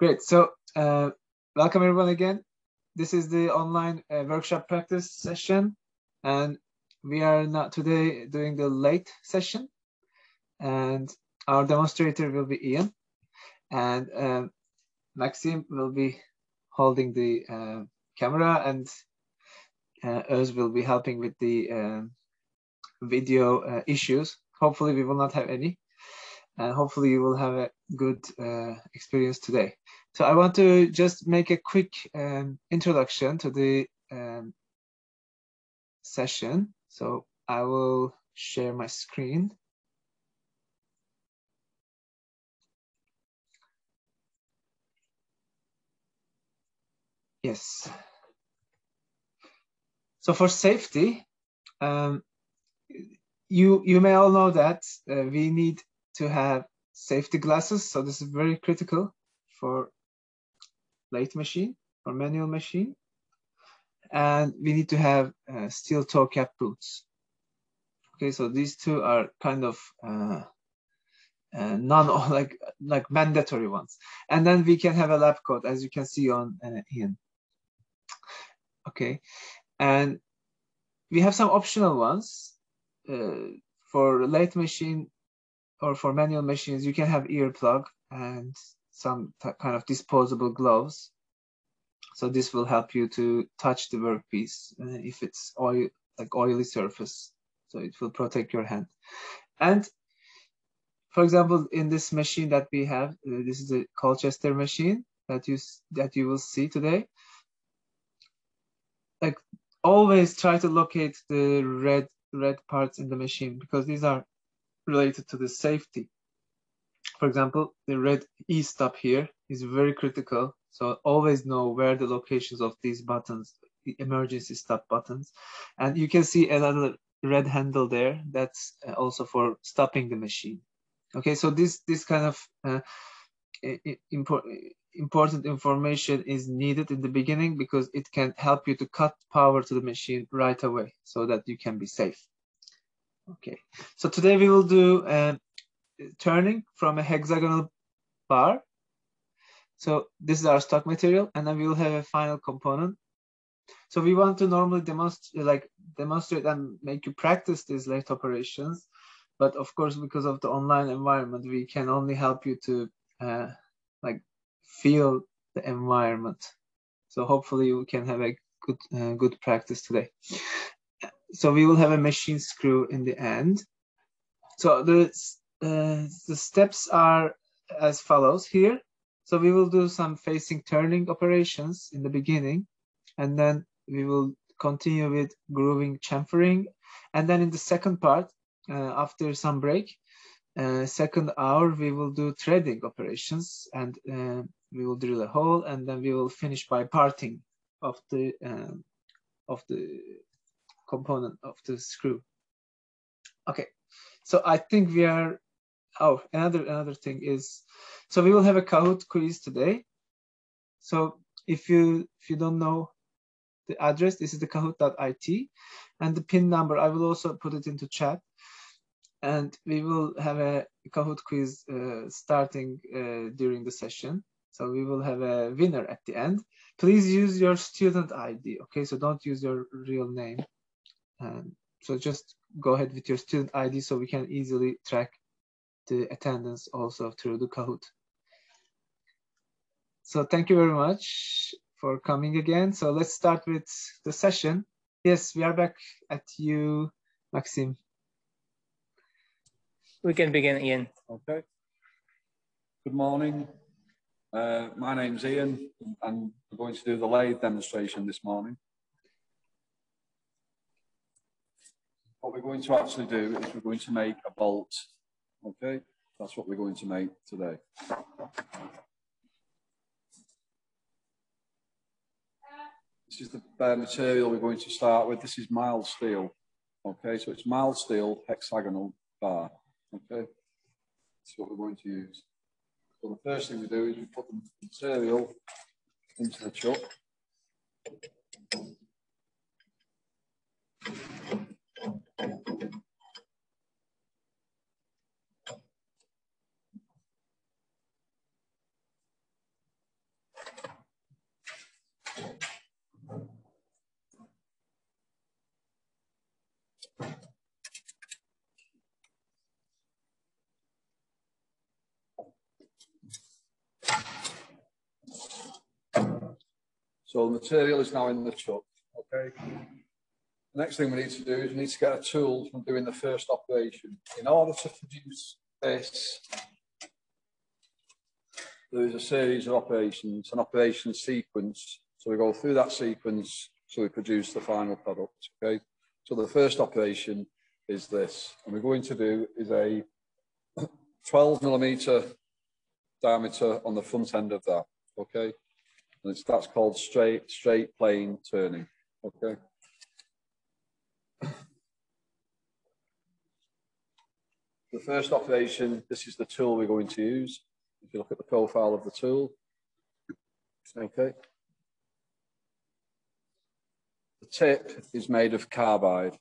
Great. So uh, welcome everyone again. This is the online uh, workshop practice session, and we are not today doing the lathe session. And our demonstrator will be Ian, and um, Maxim will be holding the uh, camera, and uh, Öz will be helping with the um, video uh, issues. Hopefully, we will not have any and hopefully you will have a good uh, experience today. So I want to just make a quick um, introduction to the um, session. So I will share my screen. Yes. So for safety, um, you you may all know that uh, we need to have safety glasses. So this is very critical for lathe machine or manual machine. And we need to have uh, steel toe cap boots. Okay, so these two are kind of uh, uh, non like like mandatory ones. And then we can have a lab coat, as you can see on uh, Ian. Okay, and we have some optional ones uh, for lathe machine or for manual machines, you can have earplug and some kind of disposable gloves. So this will help you to touch the workpiece uh, if it's oil, like oily surface. So it will protect your hand. And for example, in this machine that we have, uh, this is a Colchester machine that you that you will see today. Like always try to locate the red red parts in the machine because these are related to the safety. For example, the red E stop here is very critical. So always know where the locations of these buttons, the emergency stop buttons. And you can see another red handle there. That's uh, also for stopping the machine. Okay, so this, this kind of uh, important information is needed in the beginning because it can help you to cut power to the machine right away so that you can be safe. Okay, so today we will do uh, turning from a hexagonal bar. So this is our stock material, and then we will have a final component. So we want to normally demonstrate, like demonstrate and make you practice these lathe operations, but of course, because of the online environment, we can only help you to uh, like feel the environment. So hopefully, you can have a good uh, good practice today so we will have a machine screw in the end. So the, uh, the steps are as follows here. So we will do some facing turning operations in the beginning, and then we will continue with grooving chamfering. And then in the second part, uh, after some break, uh, second hour, we will do threading operations and uh, we will drill a hole and then we will finish by parting of the um, of the component of the screw. Okay, so I think we are, oh, another, another thing is, so we will have a Kahoot quiz today. So if you, if you don't know the address, this is the kahoot.it and the pin number, I will also put it into chat. And we will have a Kahoot quiz uh, starting uh, during the session. So we will have a winner at the end. Please use your student ID, okay? So don't use your real name. Um, so just go ahead with your student ID so we can easily track the attendance also through the Kahoot. So thank you very much for coming again. So let's start with the session. Yes, we are back at you, Maxim. We can begin, Ian. Okay. Good morning. Uh, my name's Ian, and we're going to do the lathe demonstration this morning. What we're going to actually do is we're going to make a bolt. Okay, that's what we're going to make today. This is the uh, material we're going to start with. This is mild steel. Okay, so it's mild steel hexagonal bar. Okay, that's what we're going to use. So the first thing we do is we put the material into the chuck. So the material is now in the chuck, okay? The next thing we need to do is we need to get a tool from doing the first operation. In order to produce this, there is a series of operations, an operation sequence. So we go through that sequence so we produce the final product, okay? So the first operation is this, and we're going to do is a 12 millimeter diameter on the front end of that, okay? And it's, that's called straight, straight plain turning, okay? The first operation, this is the tool we're going to use. If you look at the profile of the tool, okay. The tip is made of carbide,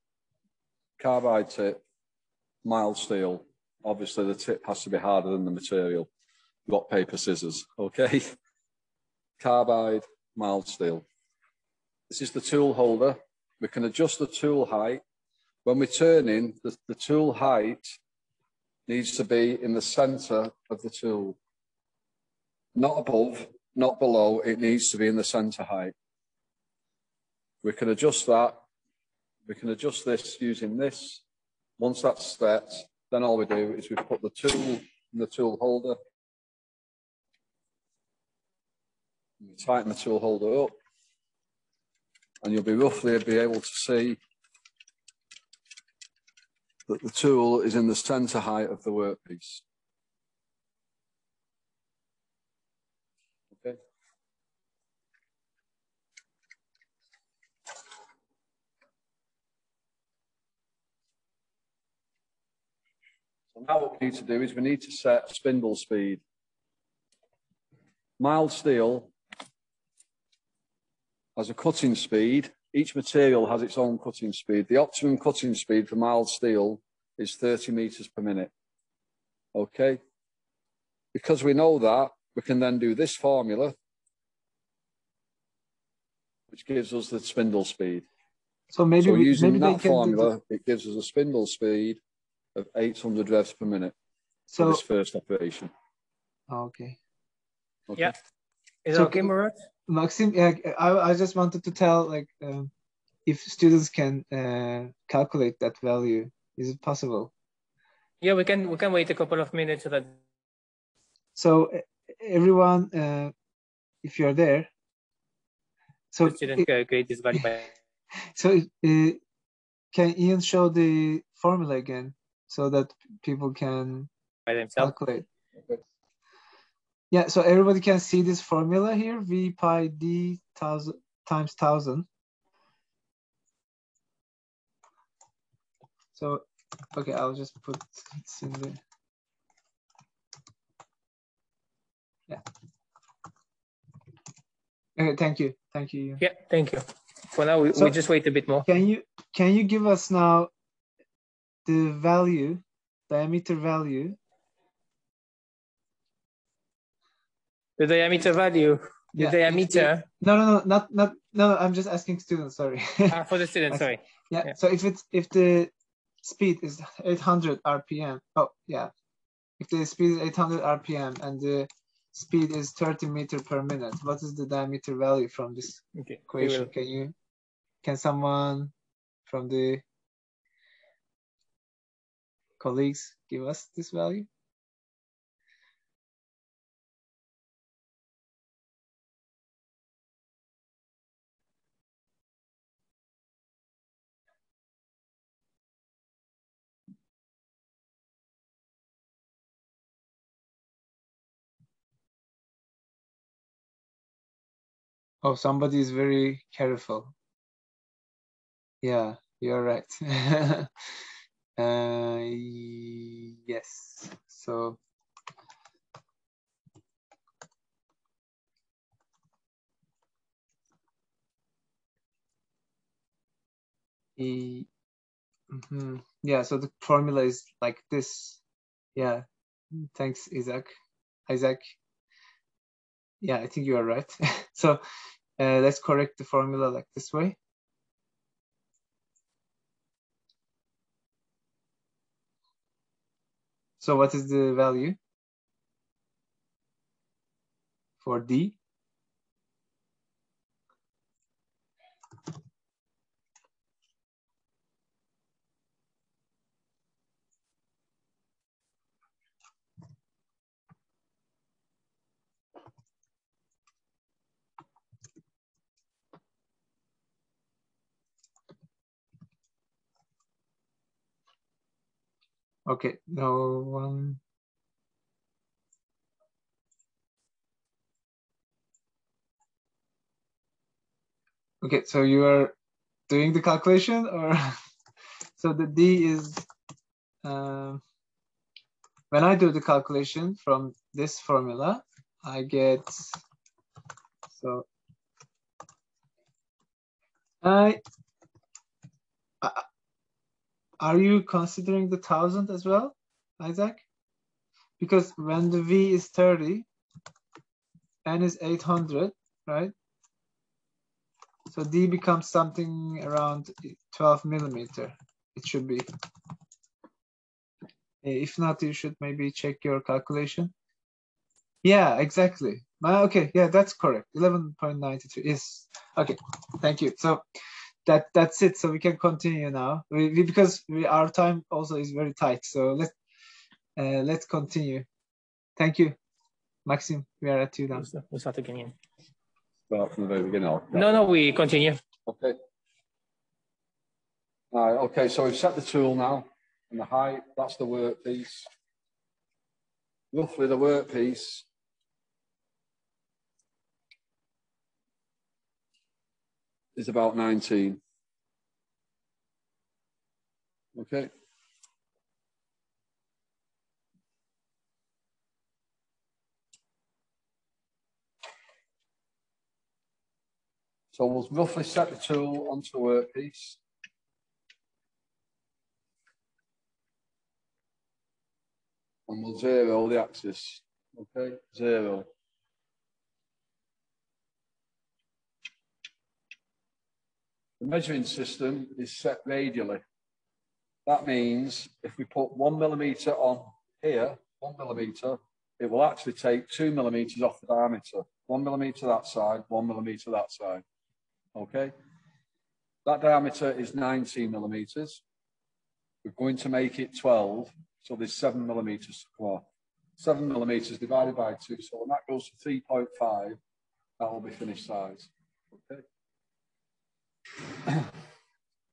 carbide tip, mild steel. Obviously the tip has to be harder than the material. Got paper, scissors, okay? Carbide, mild steel. This is the tool holder. We can adjust the tool height. When we turn in, the, the tool height needs to be in the center of the tool. Not above, not below, it needs to be in the center height. We can adjust that. We can adjust this using this. Once that's set, then all we do is we put the tool in the tool holder. We tighten the tool holder up and you'll be roughly be able to see that the tool is in the center height of the workpiece. Okay. So now what we need to do is we need to set spindle speed. Mild steel has a cutting speed. Each material has its own cutting speed. The optimum cutting speed for mild steel is 30 meters per minute. Okay. Because we know that, we can then do this formula, which gives us the spindle speed. So maybe so we, using maybe that can formula, it gives us a spindle speed of 800 revs per minute for So this first operation. okay. Okay. Yeah. Is So- it okay, Murat? Maxim, yeah, I, I just wanted to tell like um, if students can uh, calculate that value. Is it possible? Yeah, we can we can wait a couple of minutes so that So everyone, uh, if you're there, so the student can create this value by so uh, can Ian show the formula again so that people can by themselves. calculate? Okay. Yeah, so everybody can see this formula here, V pi d thousand times thousand. So, okay, I'll just put it in the. Yeah. Okay, thank you, thank you. Yeah, thank you. For now, we, So- we just wait a bit more. Can you can you give us now the value, diameter value? The diameter value, the Yeah, diameter No, no, no, not not no. I'm just asking students. Sorry. ah, for the students, Sorry. Yeah. Yeah. So if it's if the speed is 800 RPM, oh yeah, if the speed is 800 RPM and the speed is 30 meter per minute, what is the diameter value from this Okay. equation? Can you, can someone from the colleagues give us this value? Oh, somebody is very careful. Yeah, you're right. uh, yes. So E, mhm. Yeah, so the formula is like this. Yeah. Thanks, Isaac. Isaac. Yeah, I think you are right. so uh, let's correct the formula like this way. So what is the value for D? Okay, no one. Okay, so you are doing the calculation or so the D is um, when I do the calculation from this formula, I get so I uh, are you considering the thousand as well, Isaac? Because when the V is 30, N is 800, right? So D becomes something around 12 millimeter. It should be. If not, you should maybe check your calculation. Yeah, exactly. Okay, yeah, that's correct. 11.93 is okay. Thank you. So that that's it. So we can continue now. We, we because we, our time also is very tight. So let uh, let's continue. Thank you, Maxim. We are at you now. We start again. yeah. Start from the very beginning. No, no, we continue. Okay. All right, okay, so we've set the tool now and the height, that's the workpiece. Roughly the workpiece is about 19. Okay. So we'll roughly set the tool onto the workpiece. And we'll zero the axis. Okay, zero. The measuring system is set radially. That means if we put one millimeter on here, one millimeter, it will actually take two millimeters off the diameter. One millimeter that side, one millimeter that side. Okay. That diameter is 19 millimeters. We're going to make it 12, so there's seven millimeters to. Seven millimeters divided by two, so when that goes to 3.5, that will be finished size.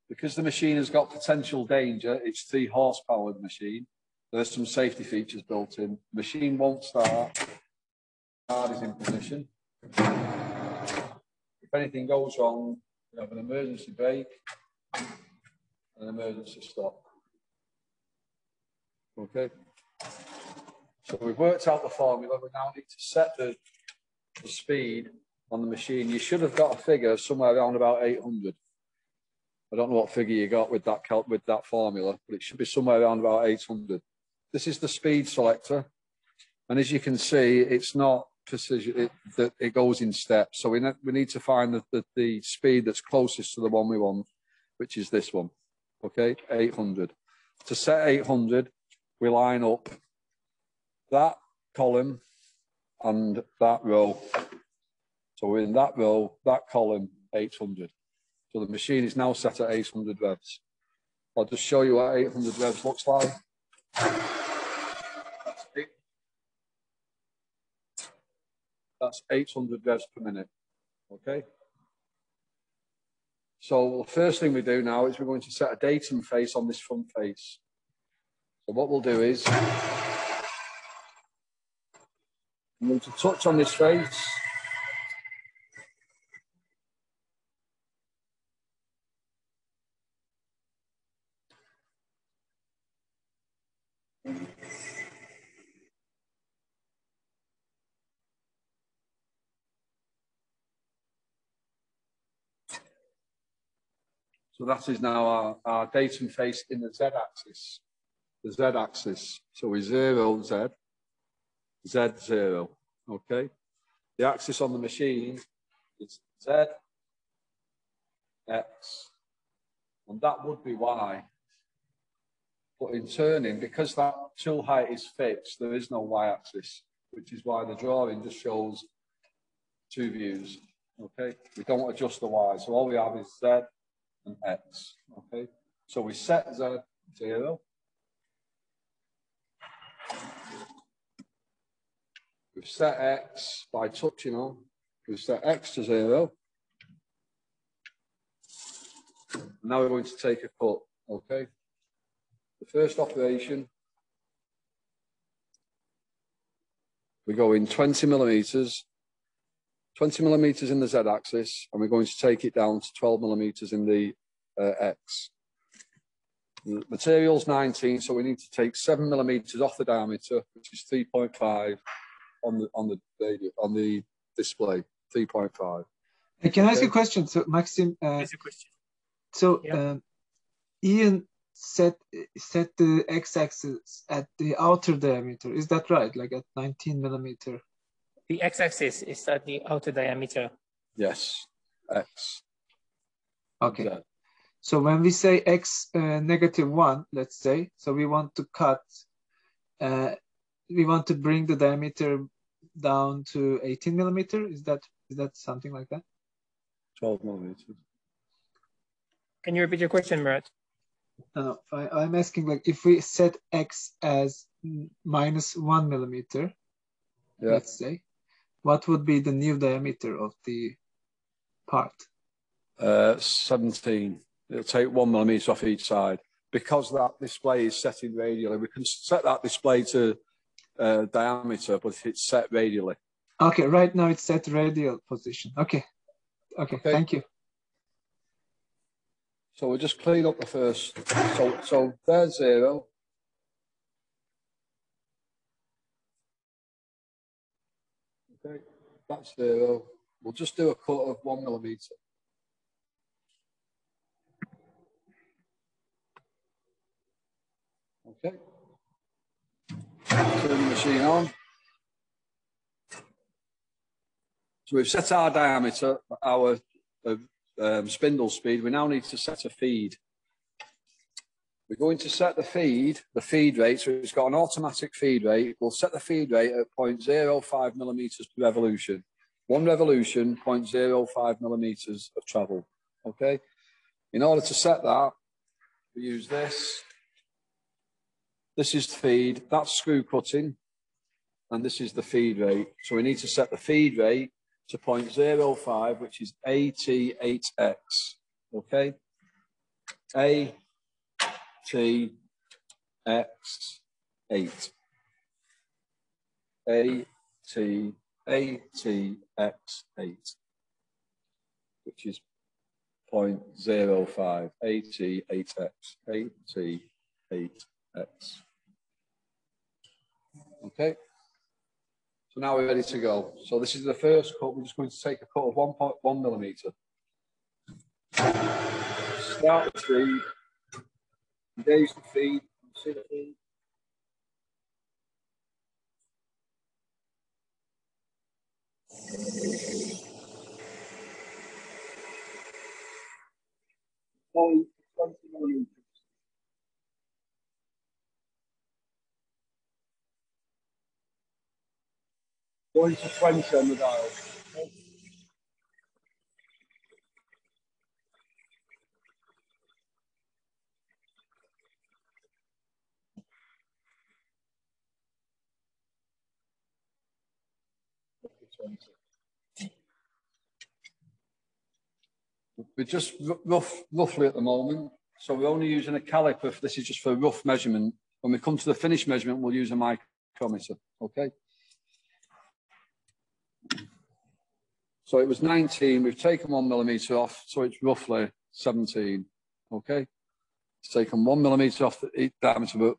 Because the machine has got potential danger, it's three horsepower machine. There's some safety features built in. Machine won't start. Card is in position. If anything goes wrong, we have an emergency brake and an emergency stop. Okay. So we've worked out the formula. We now need to set the, the speed on the machine. You should have got a figure somewhere around about 800. I don't know what figure you got with that with that formula, but it should be somewhere around about 800. This is the speed selector. And as you can see, it's not precision, it, that it goes in steps. So we, ne we need to find the, the, the speed that's closest to the one we want, which is this one. Okay, 800. To set 800, we line up that column and that row. So we're in that row, that column, 800. So the machine is now set at 800 revs. I'll just show you what 800 revs looks like. That's 800 revs per minute. Okay. So the first thing we do now is we're going to set a datum face on this front face. So what we'll do is I'm going to touch on this face. That is now our, our datum face in the z-axis, the z-axis. So we zero z, z zero, okay? The axis on the machine is z, x, and that would be y. But in turning, because that tool height is fixed, there is no y-axis, which is why the drawing just shows two views, okay? We don't adjust the y, so all we have is z, and x. Okay, so we set z zero. We've set x by touching on. We've set x to zero. Now we're going to take a cut. Okay, the first operation. We go in 20 millimeters 20 millimeters in the Z axis, and we're going to take it down to 12 millimeters in the uh, X. The material's 19, so we need to take seven millimeters off the diameter, which is 3.5 on the on the radio, on the display, 3.5. Uh, Can I ask Okay. a question? So, Maxim, uh, a question. so Yeah. um, Ian set set the x-axis at the outer diameter. Is that right? Like at 19 millimeter. The x-axis is at the outer diameter. Yes, X. Okay. Z. So when we say x uh, negative one, let's say, so we want to cut, uh, we want to bring the diameter down to 18 millimeter. Is that is that something like that? 12 millimeters. Can you repeat your question, Murat? No, no. I, I'm asking like if we set x as minus one millimeter, Yeah. let's say, what would be the new diameter of the part? Uh, 17. It'll take one millimeter off each side. Because that display is set in radially, we can set that display to uh, diameter, but it's set radially. Okay, right now it's set radial position. Okay. Okay, Okay. thank you. So we'll just clean up the first. So, so there's zero. Okay, that's zero. We'll just do a cut of one millimeter. Okay. Turn the machine on. So we've set our diameter, our uh, um, spindle speed. We now need to set a feed. We're going to set the feed, the feed rate. So it's got an automatic feed rate. We'll set the feed rate at 0.05 millimeters per revolution. One revolution, 0.05 millimeters of travel. Okay. In order to set that, we use this. This is the feed. That's screw cutting. And this is the feed rate. So we need to set the feed rate to 0.05, which is AT8X. Okay? ATX8. AT, ATX8, which is 0.05, AT8X, AT8X. Okay? So now we're ready to go. So this is the first cut. We're just going to take a cut of 1.1 millimeter. Start the Engage the feed. See the feed. Point 20 millimeters. Going to 20 on the dial. We're just rough, roughly at the moment. So we're only using a caliper. for- This is just for rough measurement. When we come to the finished measurement, we'll use a micrometer. Okay. So it was 19. We've taken one millimeter off, so it's roughly 17. Okay. It's taken one millimeter off the diameter, but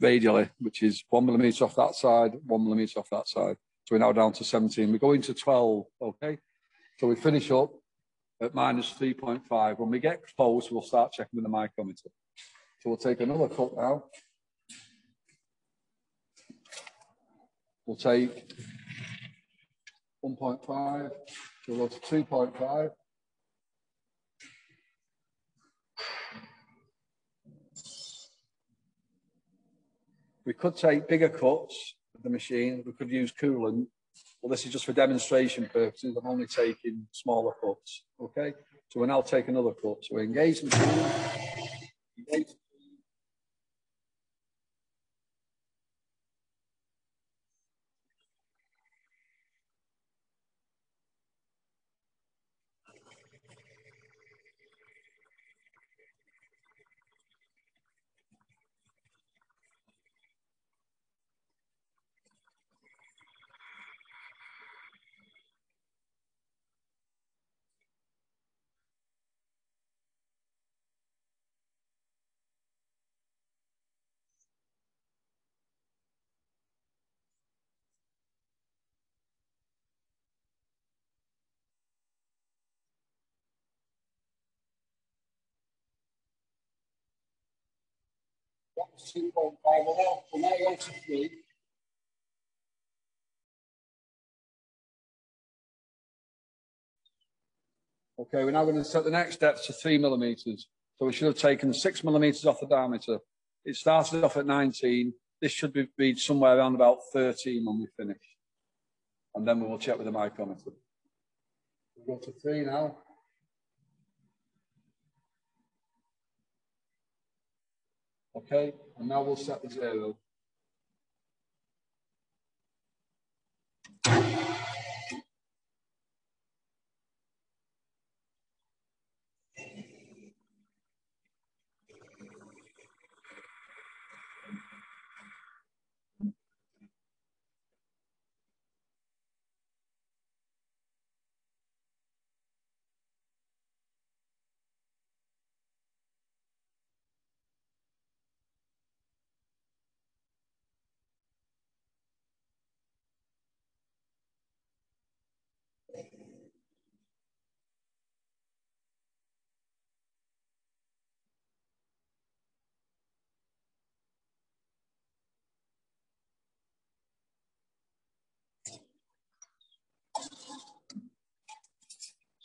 radially, which is one millimeter off that side, one millimeter off that side. We're now down to 17. We go into 12. Okay. So we finish up at minus 3.5. When we get close, we'll start checking with the micrometer. So we'll take another cut now. We'll take 1.5, we'll go to 2.5. We could take bigger cuts the machine. We could use coolant. Well, this is just for demonstration purposes. I'm only taking smaller cuts. Okay. So we'll now take another cut. So we engage the machine. Engage 2.5. We'll now, we'll to three. Okay, we're now going to set the next depth to three millimeters. So we should have taken six millimeters off the diameter. It started off at 19. This should be, be somewhere around about 13 when we finish. And then we will check with the micrometer. We'll go to three now. Okay, and now we'll set the zero.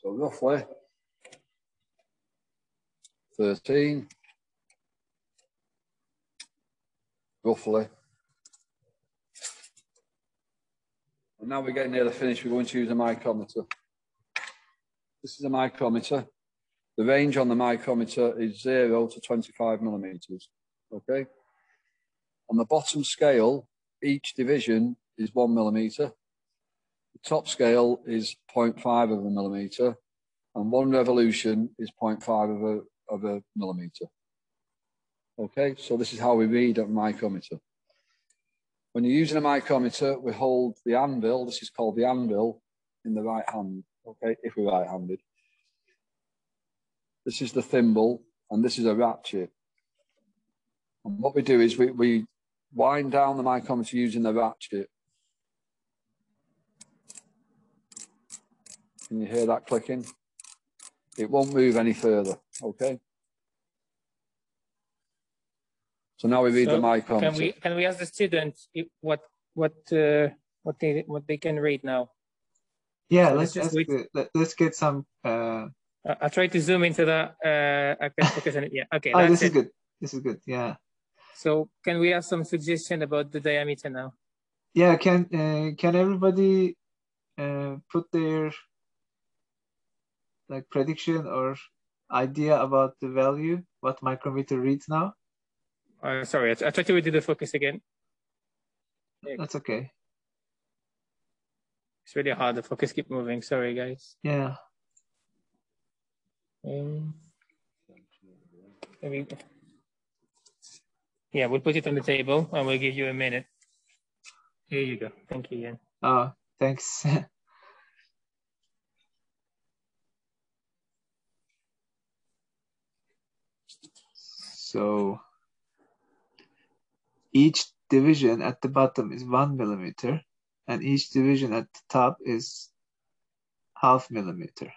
So roughly 13, roughly. And now we're getting near the finish, we're going to use a micrometer. This is a micrometer. The range on the micrometer is zero to 25 millimeters, okay? On the bottom scale, each division is one millimeter. The top scale is 0.5 of a millimeter, and one revolution is 0.5 of a, of a millimeter. Okay, so this is how we read a micrometer. When you're using a micrometer, we hold the anvil, this is called the anvil, in the right hand, okay, if we're right-handed. This is the thimble, and this is a ratchet. And what we do is we, we wind down the micrometer using the ratchet. Can you hear that clicking? It won't move any further, okay? So now we read So the micrometer. Can we can we ask the students if, what what uh, what they what they can read now? Yeah, So let's let's just ask the- let, us get some. Uh, I'll try to zoom into the. Uh, I can focus on it. Yeah. Okay. oh, that's this is it. good. This is good. Yeah, So can we have some suggestion about the diameter now? yeah. Can uh, can everybody uh, put their like prediction or idea about the value? What micrometer reads now? Uh, sorry, I, I tried to redo the focus again. That's okay. It's really hard. The focus keep moving. Sorry, guys. Yeah. Um, maybe. Yeah, we'll put it on the table and we'll give you a minute. Here you go. Thank you, Ian. Oh, thanks. So each division at the bottom is one millimeter, and each division at the top is half millimeter.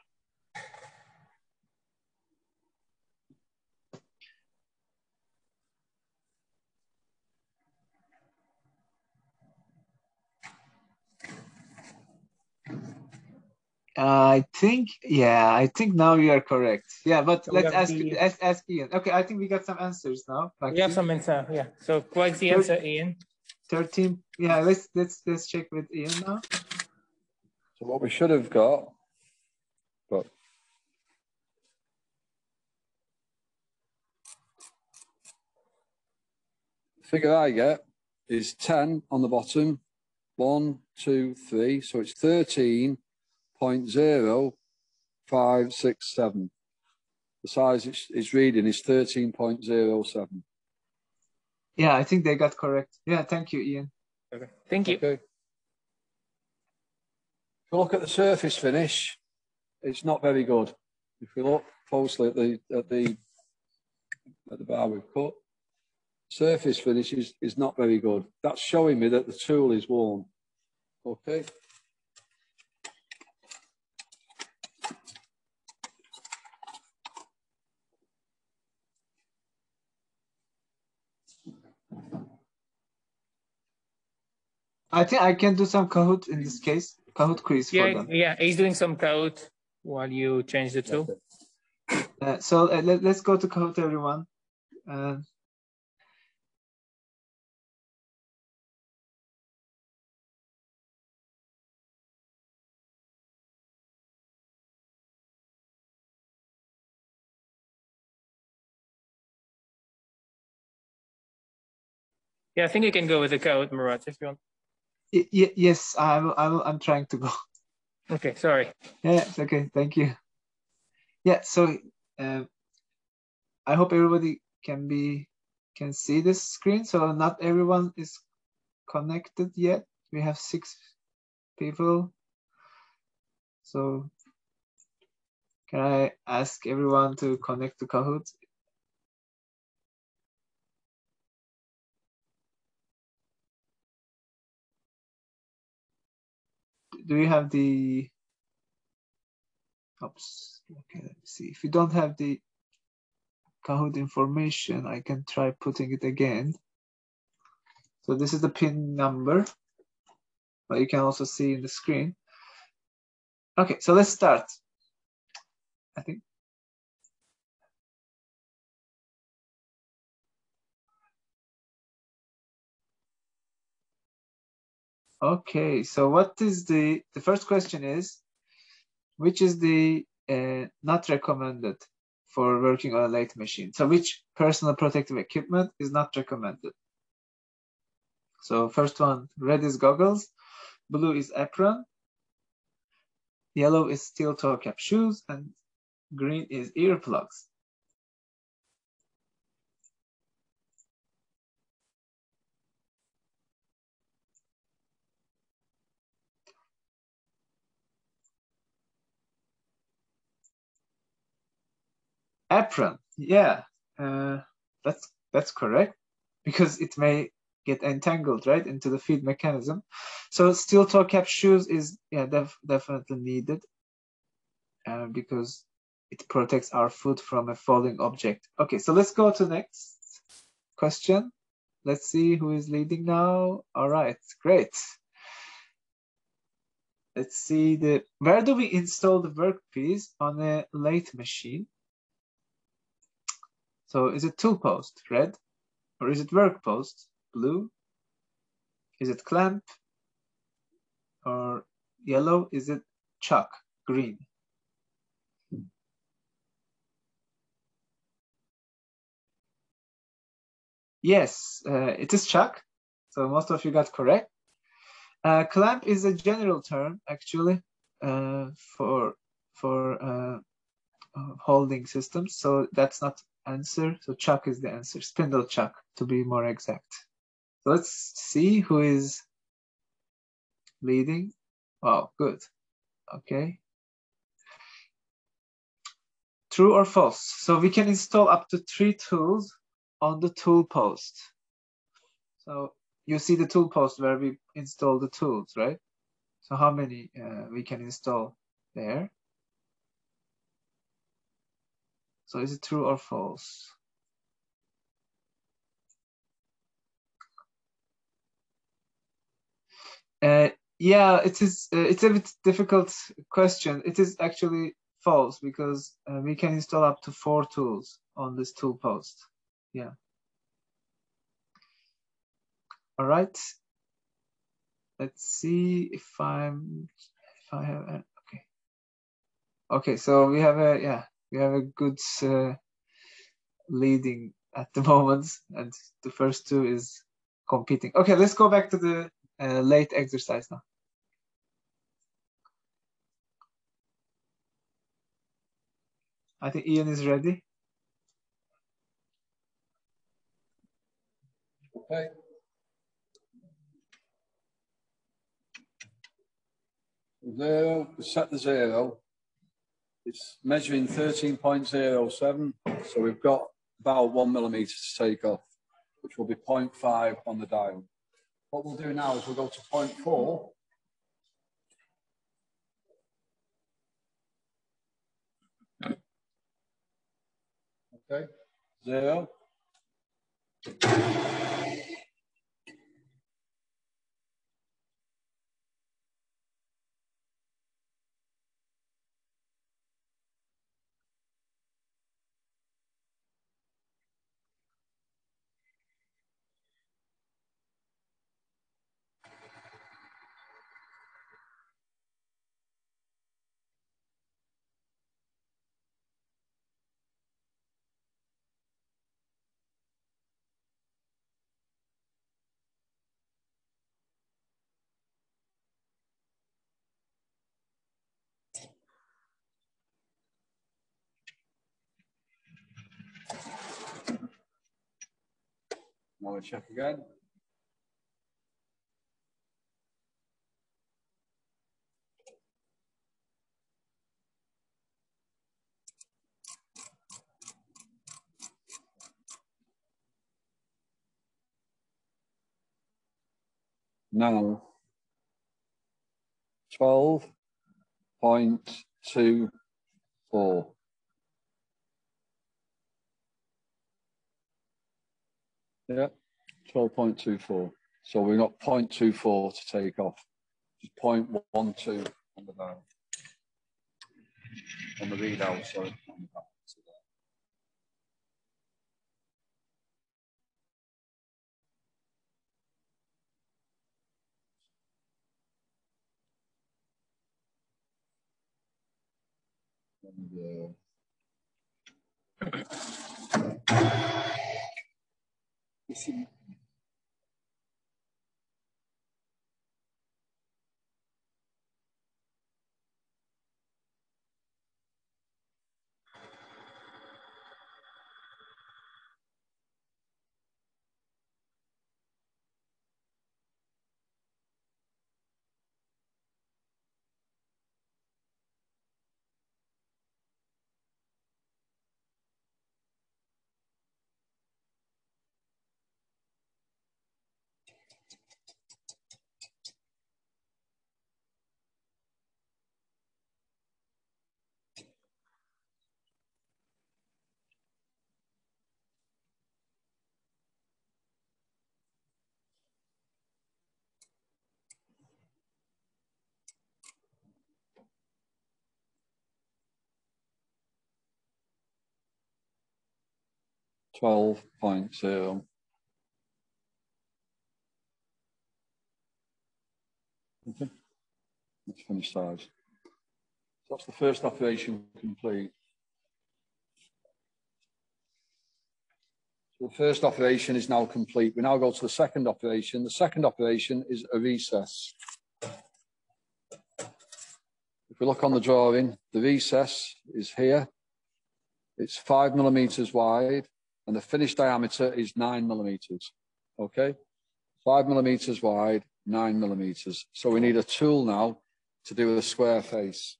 I think, yeah, I think now you are correct. Yeah, but So let's ask, the- ask ask Ian. Okay, I think we got some answers now. Like We have some answer. Yeah. So what's the answer, Ian? 13. Yeah, let's let's let's check with Ian now. So what we should have got, but the figure I get is 10 on the bottom, one, two, three. So it's 13.0567. The size it's, it's reading is 13.07. Yeah, I think they got correct. Yeah, thank you, Ian. Okay. Thank you. Okay. If you look at the surface finish, it's not very good. If you look closely at the at the at the bar we've cut, surface finish is, is not very good. That's showing me that the tool is worn. Okay. I think I can do some Kahoot in this case. Kahoot quiz for Yeah, them. yeah, he's doing some code while you change the tool. Uh, so uh, let, let's go to Kahoot, everyone. Uh, Yeah, I think you can go with the code, Murat, if you want. Y- y- yes, I'm, I'm, I'm trying to go. Okay, sorry. Yeah, it's okay. Thank you. Yeah, so um, I hope everybody can be can see this screen. So not everyone is connected yet. We have six people. So can I ask everyone to connect to Kahoot? Do you have the Oops. Okay, let me see. If you don't have the Kahoot information, I can try putting it again. So this is the pin number, but you can also see in the screen. Okay, so let's start. I think. Okay, so what is the, the first question is, which is the uh, not recommended for working on a lathe machine? So which personal protective equipment is not recommended? So first one, red is goggles, blue is apron, yellow is steel toe cap shoes, and green is earplugs. Apron, yeah, uh, that's that's correct because it may get entangled right into the feed mechanism. So steel toe cap shoes is yeah def definitely needed uh, because it protects our foot from a falling object. Okay, so let's go to next question. Let's see who is leading now. All right, great. Let's see the where do we install the workpiece on a lathe machine? So is it tool post, red? Or is it work post, blue? Is it clamp? Or yellow? Is it chuck, green? Yes, uh, it is chuck. So most of you got correct. Uh, clamp is a general term, actually, uh, for for uh, holding systems. So that's not answer. So chuck is the answer. Spindle chuck, to be more exact. So let's see who is leading. Wow, good. Okay. True or false? So we can install up to three tools on the tool post. So you see the tool post where we install the tools, right? So how many uh, we can install there? So is it true or false? Uh, yeah, it is. Uh, it's a bit difficult question. It is actually false because uh, we can install up to four tools on this tool post. Yeah. All right. Let's see if I'm if I have a, okay. Okay, so we have a yeah we have a good uh, leading at the moment, and the first two is competing. Okay, let's go back to the uh, lathe exercise now. I think Ian is ready. Okay. Zero, set the zero. It's measuring 13.07, so we've got about one millimetre to take off, which will be 0.5 on the dial. What we'll do now is we'll go to 0.4. Okay, zero. Vamos chegar. Now, 12.24. Yeah, twelve point two four. So we've got 0.24 to take off. Just 0.12 on the dial. On the readout, sorry. And, uh, 不行 12.0. Um, okay, let's finish those. So that's the first operation complete. So the first operation is now complete. We now go to the second operation. The second operation is a recess. If we look on the drawing, the recess is here. It's five millimeters wide and the finished diameter is nine millimeters. Okay, five millimeters wide, nine millimeters. So we need a tool now to do a square face.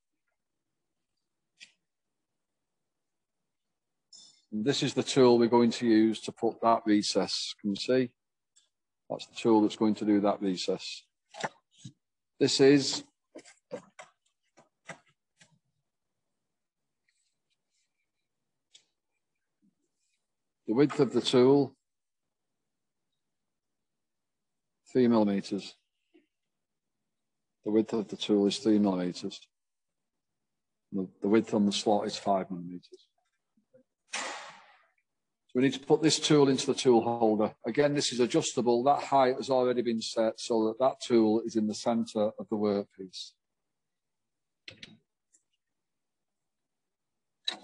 And this is the tool we're going to use to put that recess. Can you see? That's the tool that's going to do that recess. This is The width of the tool, three millimeters. The width of the tool is three millimeters. The, the width on the slot is five millimeters. So we need to put this tool into the tool holder. Again, this is adjustable. That height has already been set so that that tool is in the center of the workpiece.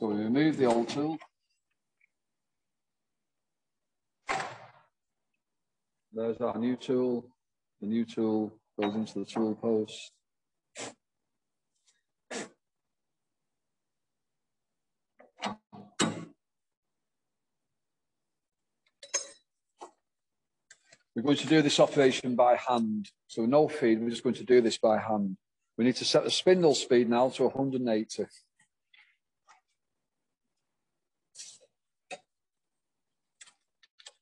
So we remove the old tool. There's our new tool. The new tool goes into the tool post. We're going to do this operation by hand. So no feed, we're just going to do this by hand. We need to set the spindle speed now to 180.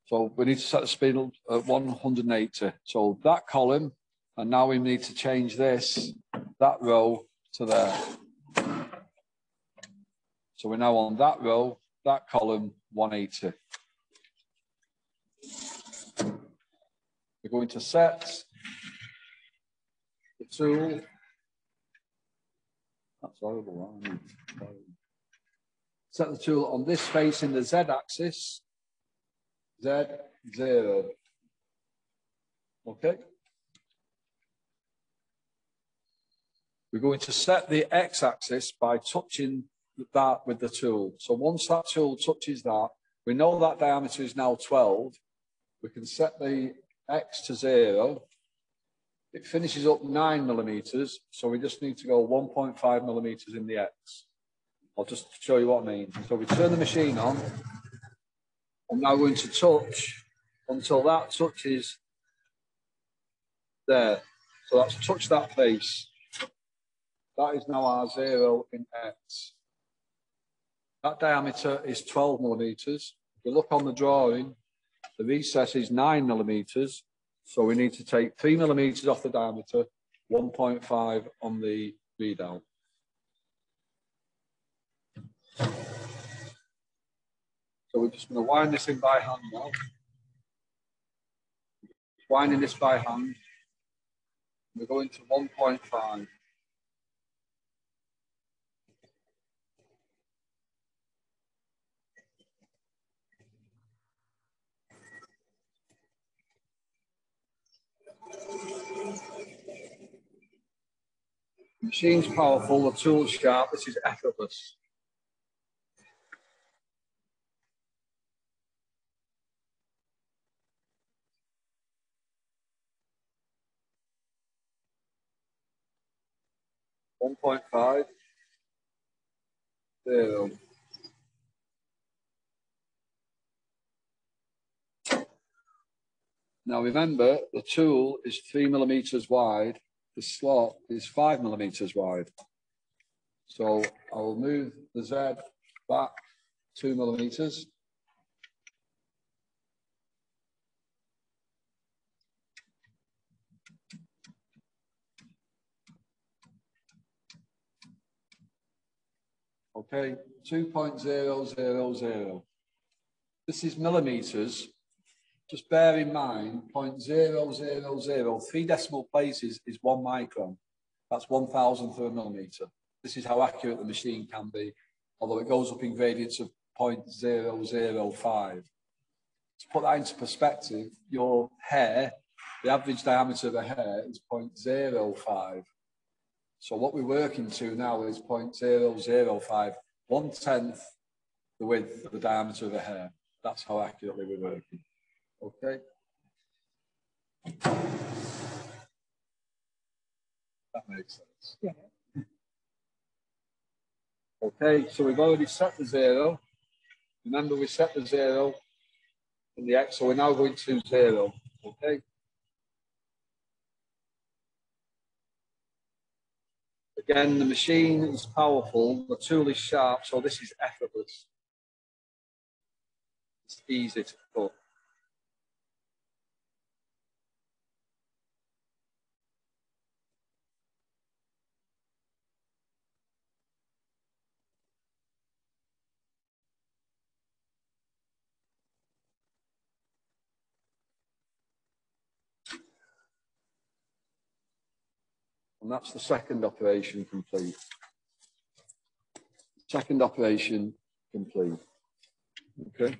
So we need to set the speed at 180. So that column, and now we need to change this, that row to there. So we're now on that row, that column, 180. We're going to set the tool. That's horrible. Set the tool on this face in the Z axis Z zero. Okay. We're going to set the x-axis by touching that with the tool. So once that tool touches that, we know that diameter is now 12. We can set the x to zero. It finishes up nine millimeters, so we just need to go 1.5 millimeters in the x. I'll just show you what I mean. So we turn the machine on, I'm now going to touch until that touches there. So that's touched that face. That is now our zero in X. That diameter is 12 millimeters. If you look on the drawing, the recess is nine millimeters. So we need to take three millimeters off the diameter, 1.5 on the readout. So we're just going to wind this in by hand now. Winding this by hand. We're going to 1.5. Machine's powerful, the tool's sharp, this is effortless. One point five zero. Now remember, the tool is three millimeters wide the slot is five millimeters wide. So I will move the Z back two millimeters. Okay, 2.000. This is millimeters just bear in mind 0.000, three decimal places is one micron. That's one thousandth of a millimeter. This is how accurate the machine can be, although it goes up in gradients of 0.005. To put that into perspective, your hair, the average diameter of a hair is 0.05. So what we're working to now is 0.005, one tenth the width of the diameter of a hair. That's how accurately we're working. Okay. That makes sense. Yeah. Okay, so we've already set the zero. Remember, we set the zero in the X, so we're now going to zero. Okay. Again, the machine is powerful, the tool is sharp, so this is effortless. It's easy to cut. And that's the second operation complete. Second operation complete. Okay.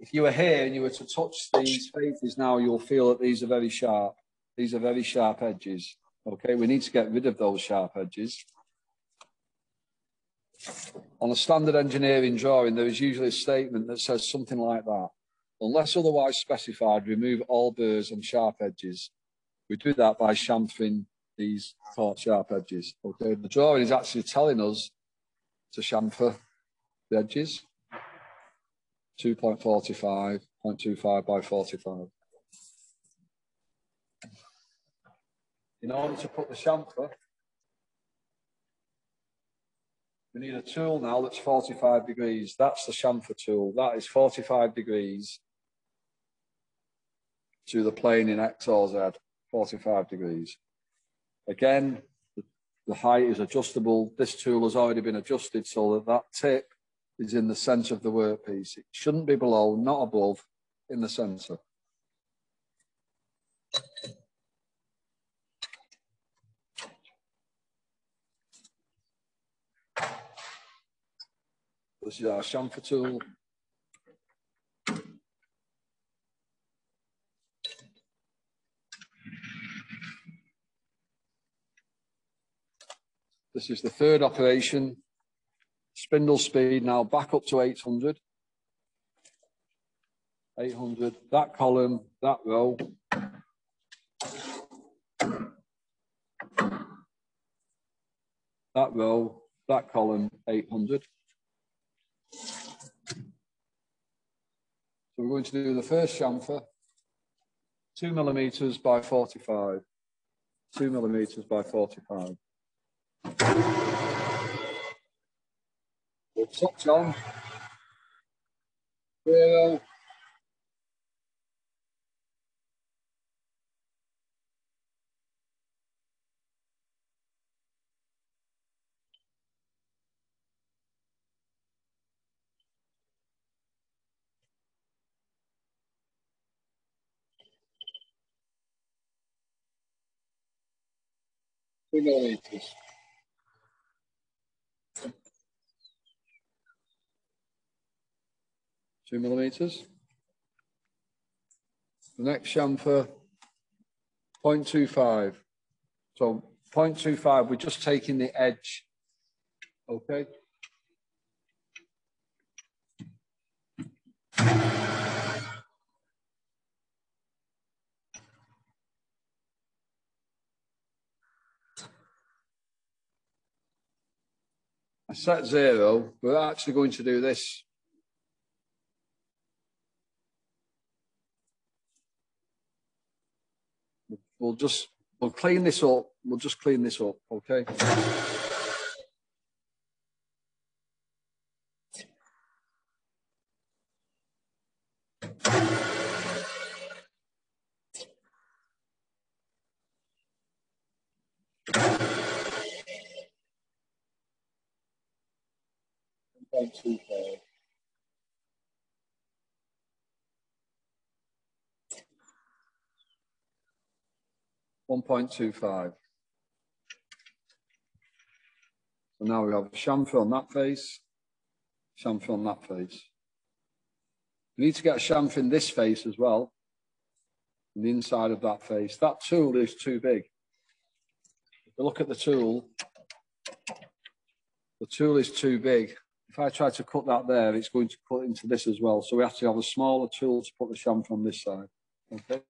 If you were here and you were to touch these faces now, you'll feel that these are very sharp. These are very sharp edges. Okay, we need to get rid of those sharp edges. On a standard engineering drawing, there is usually a statement that says something like that. Unless otherwise specified, remove all burrs and sharp edges. We do that by chamfering these sharp edges. Okay, the drawing is actually telling us to chamfer the edges. 2.45, 0.25 by 45. In order to put the chamfer, we need a tool now that's 45 degrees. That's the chamfer tool. That is 45 degrees to the plane in X or Z. 45 degrees. Again, the height is adjustable. This tool has already been adjusted so that that tip is in the center of the workpiece. It shouldn't be below, not above, in the center. This is our chamfer tool. This is the third operation. Spindle speed now back up to 800. 800, that column, that row. That row, that column, 800. So we're going to do the first chamfer, two millimeters by 45, two millimeters by 45. We'll touch on zero, two Two millimeters. The next chamfer, 0.25. So 0.25, we're just taking the edge. Okay. I set zero, we're actually going to do this. We'll just, we'll clean this up. We'll just clean this up, okay? 1.25. So now we have chamfer on that face, chamfer on that face. We need to get chamfer in this face as well, and the inside of that face. That tool is too big. If you look at the tool, the tool is too big. If I try to cut that there, it's going to cut into this as well. So we have to have a smaller tool to put the chamfer on this side. Okay.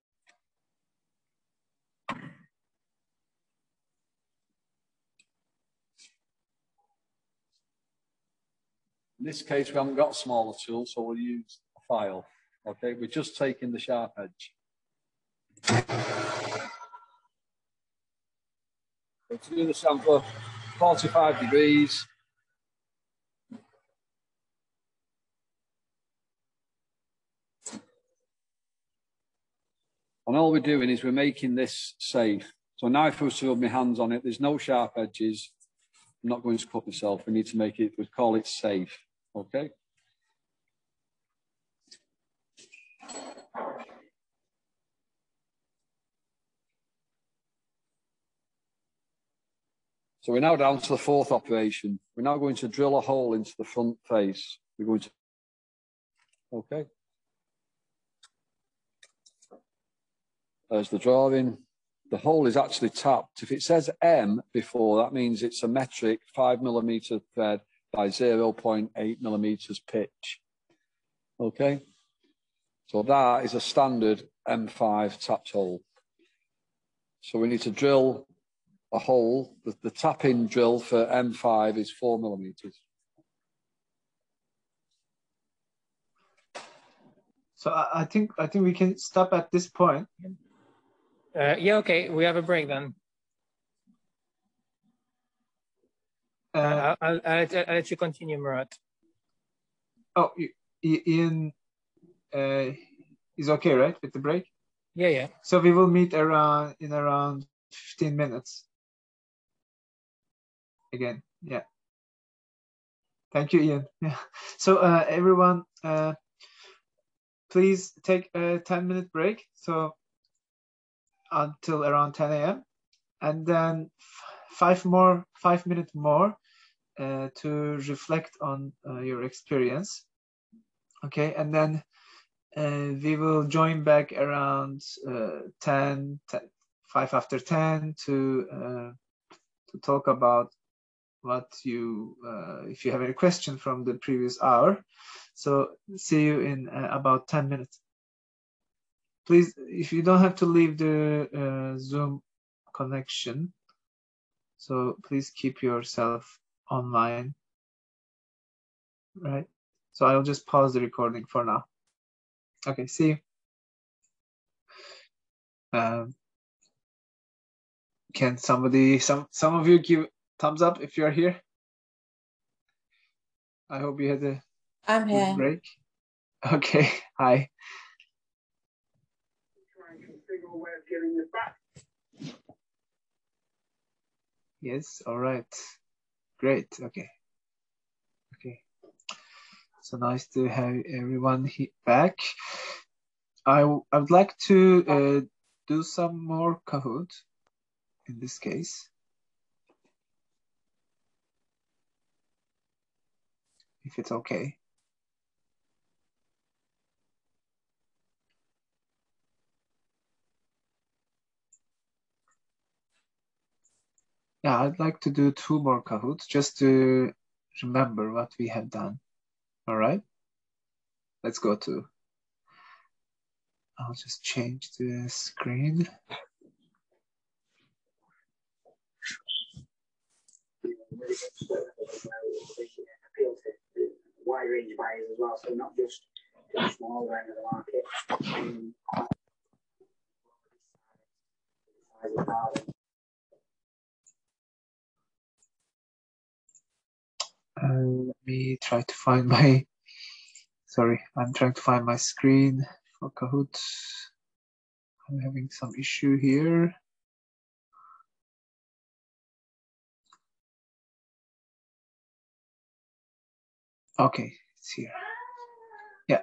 In this case, we haven't got a smaller tool, so we'll use a file. Okay, we're just taking the sharp edge. To do the chamfer, 45 degrees. And all we're doing is we're making this safe. So now if I was to rub my hands on it, there's no sharp edges. I'm not going to cut myself. We need to make it, we call it safe. Okay. So we're now down to the fourth operation. We're now going to drill a hole into the front face. We're going to, okay. There's the drawing. The hole is actually tapped. If it says M before, that means it's a metric five millimeter thread by 0.8 millimeters pitch. Okay. So that is a standard M5 tapped hole. So we need to drill a hole. The, the tapping drill for M5 is four millimeters. So I, I think I think we can stop at this point. Uh, yeah, okay. We have a break then. Uh, I'll, I'll, I'll, let, you continue, Murat. oh, Ian uh, is okay, right, with the break? Yeah, yeah. So we will meet around in around 15 minutes. Again, yeah. Thank you, Ian. Yeah. So uh, everyone, uh, please take a 10 minute break. So until around 10 a.m. and then five more, five minutes more uh, to reflect on uh, your experience. Okay, and then uh, we will join back around uh, 10, 10, 5 after 10 to uh, to talk about what you uh, if you have any question from the previous hour. So see you in uh, about 10 minutes. Please, if you don't have to leave the Zoom connection, so please keep yourself online. Right. So I'll just pause the recording for now. Okay, see you. Um, can somebody, some some of you give thumbs up if you're here? I hope you had a I'm here. break. Okay, hi. trying to figure a way of getting it back. Yes, all right. Great. Okay. Okay. So nice to have everyone back. I, I would like to uh, do some more Kahoot in this case. If it's okay. Yeah, I'd like to do two more Kahoots just to remember what we have done. All right. Let's go to. I'll just change the screen. to wide range of buyers as well, so not just the smaller end of the market. Um, let me try to find my. Sorry, I'm trying to find my screen for Kahoot. I'm having some issue here. Okay, it's here. Yeah.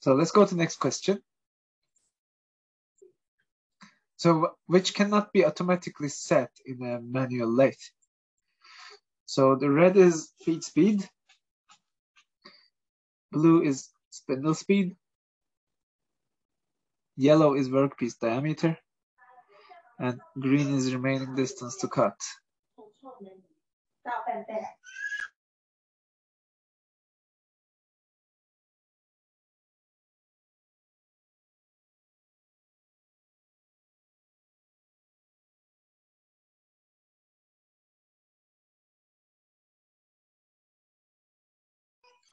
So let's go to the next question. So which cannot be automatically set in a manual lathe. So the red is feed speed, blue is spindle speed, yellow is workpiece diameter, and green is remaining distance to cut.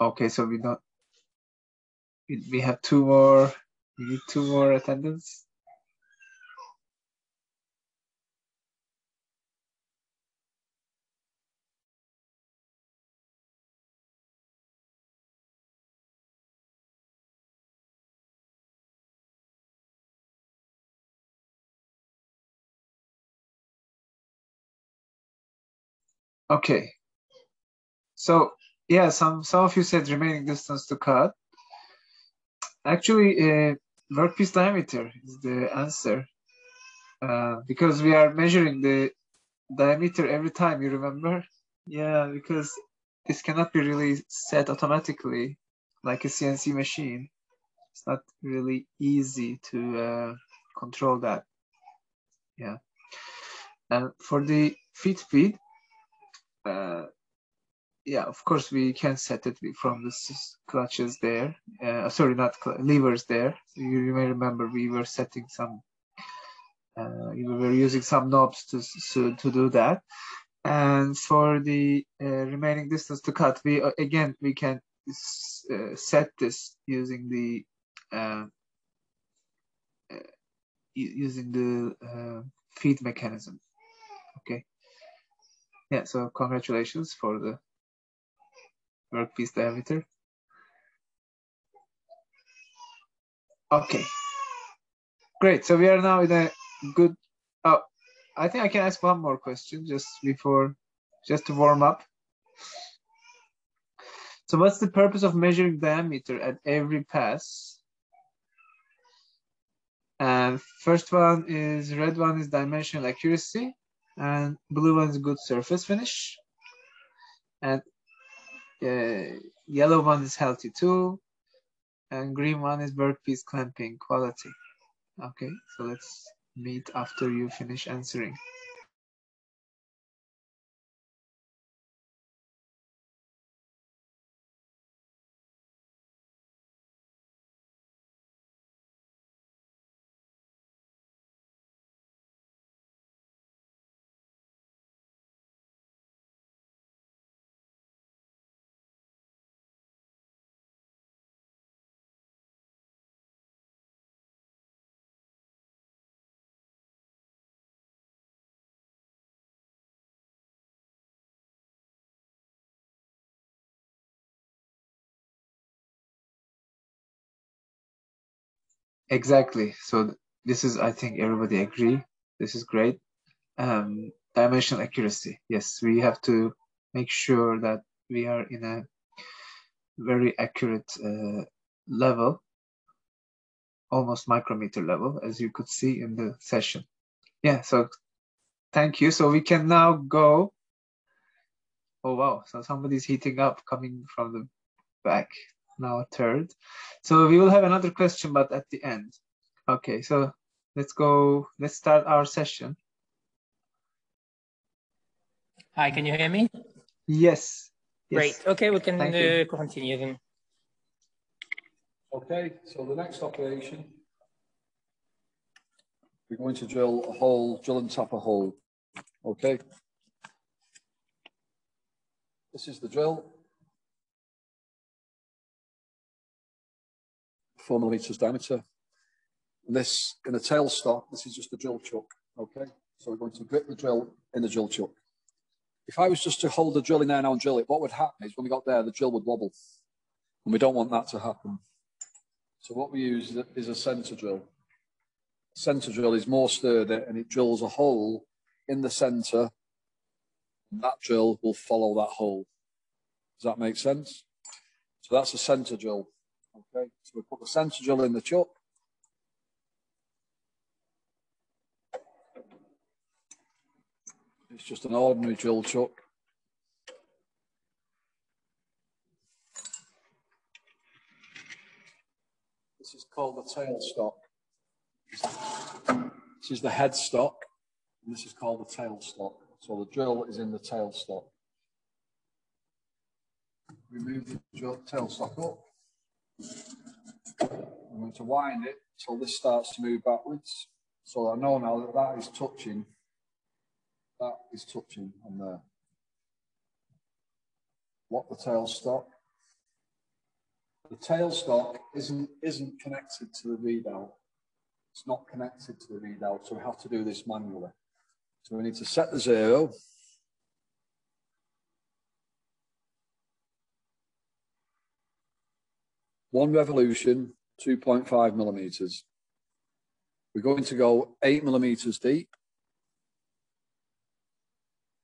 Okay, so we don't. we- have two more. We need two more attendants. Okay. So yeah, some some of you said remaining distance to cut. Actually, uh, workpiece diameter is the answer uh, because we are measuring the diameter every time. You remember? Yeah, because this cannot be really set automatically like a CNC machine. It's not really easy to uh, control that. Yeah. And for the feed feed, uh, yeah, of course we can set it from the clutches there. Uh, sorry, not levers there. You, you may remember we were setting some, uh, we were using some knobs to to, to do that. And for the uh, remaining distance to cut, we uh, again we can uh, set this using the uh, using the feed mechanism. Okay. Yeah. So congratulations for the workpiece diameter. Okay. Great. So we are now in a good. Oh, I think I can ask one more question just before, just to warm up. So what's the purpose of measuring diameter at every pass? And first one is red one is dimensional accuracy, and blue one is good surface finish, and yellow one is healthy too, and green one is workpiece clamping quality. Okay, so let's meet after you finish answering. Exactly. So this is, I think, everybody agree. This is great. Um, dimensional accuracy. Yes, we have to make sure that we are in a very accurate uh, level, almost micrometer level, as you could see in the session. Yeah, so thank you. So we can now go. Oh, wow. So somebody's heating up coming from the back. Now a third. So we will have another question, but at the end. Okay, so let's go. Let's start our session. Hi, can you hear me? Yes. yes. Great. Okay, we can uh, continue then. Okay, so the next operation, we're going to drill a hole, drill and tap a hole. Okay. This is the drill. Four millimeters diameter. And this, in a tail stock, this is just a drill chuck. Okay, so we're going to grip the drill in the drill chuck. If I was just to hold the drill in there now and drill it, what would happen is when we got there, the drill would wobble. And we don't want that to happen. So what we use is a center drill. Center drill is more sturdy and it drills a hole in the center. And that drill will follow that hole. Does that make sense? So that's a center drill. Okay, so we put the center drill in the chuck. It's just an ordinary drill chuck. This is called the tail stock. This is the head stock, and this is called the tail stock. So the drill is in the tail stock. We move the tail stock up. I'm going to wind it until this starts to move backwards. So I know now that that is touching. That is touching on there. Lock the tailstock. The tailstock isn't isn't connected to the readout. It's not connected to the readout, so we have to do this manually. So we need to set the zero. One revolution, 2.5 millimeters. We're going to go eight millimeters deep.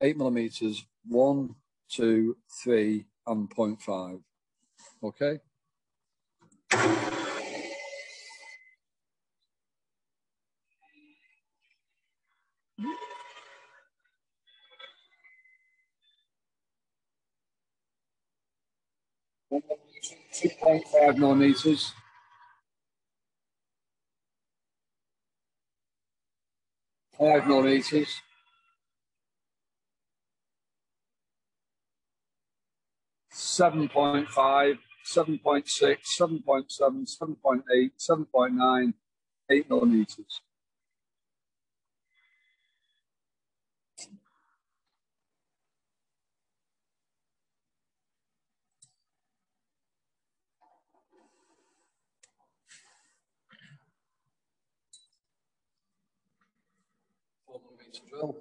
Eight millimeters, one, two, three, and 0.5. Okay. Two point five millimeters. Five millimeters. Seven point five, seven point six, seven point seven, seven point eight, seven point nine, eight millimeters. Four millimeter drill.